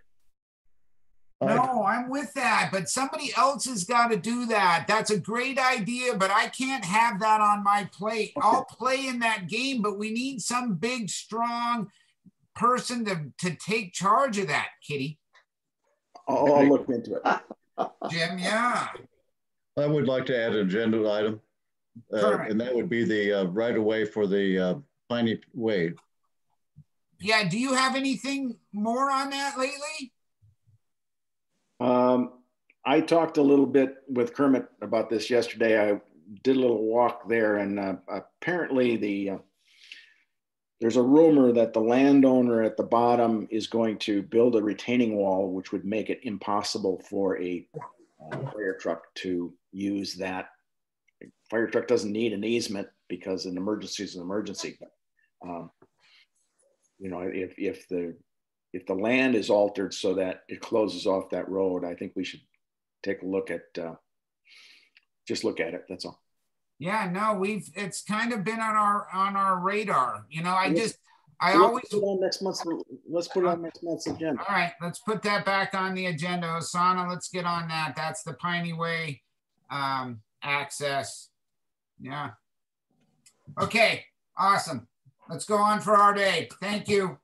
No, I'm with that, but somebody else has got to do that. That's a great idea, but I can't have that on my plate. I'll play in that game, but we need some big, strong person to, to take charge of that, Kitty. I'll, I'll look into it. Jim, yeah. I would like to add an agenda item, uh, and that would be the uh, right of way for the uh, Piney Way. Yeah, do you have anything more on that lately? Um, I talked a little bit with Kermit about this yesterday. I did a little walk there, and uh, apparently the uh, there's a rumor that the landowner at the bottom is going to build a retaining wall, which would make it impossible for a uh, fire truck to use that. Fire truck doesn't need an easement because an emergency is an emergency. But, um, you know, if if the if the land is altered so that it closes off that road, I think we should take a look at, uh, just look at it, that's all. Yeah, no, we've, it's kind of been on our, on our radar. You know, I Let's- just, I let's always, put on next month's, let's put it on next month's agenda. All right, let's put that back on the agenda. Ossana, let's get on that. That's the Piney Way um, access. Yeah. Okay, awesome. Let's go on for our day. Thank you.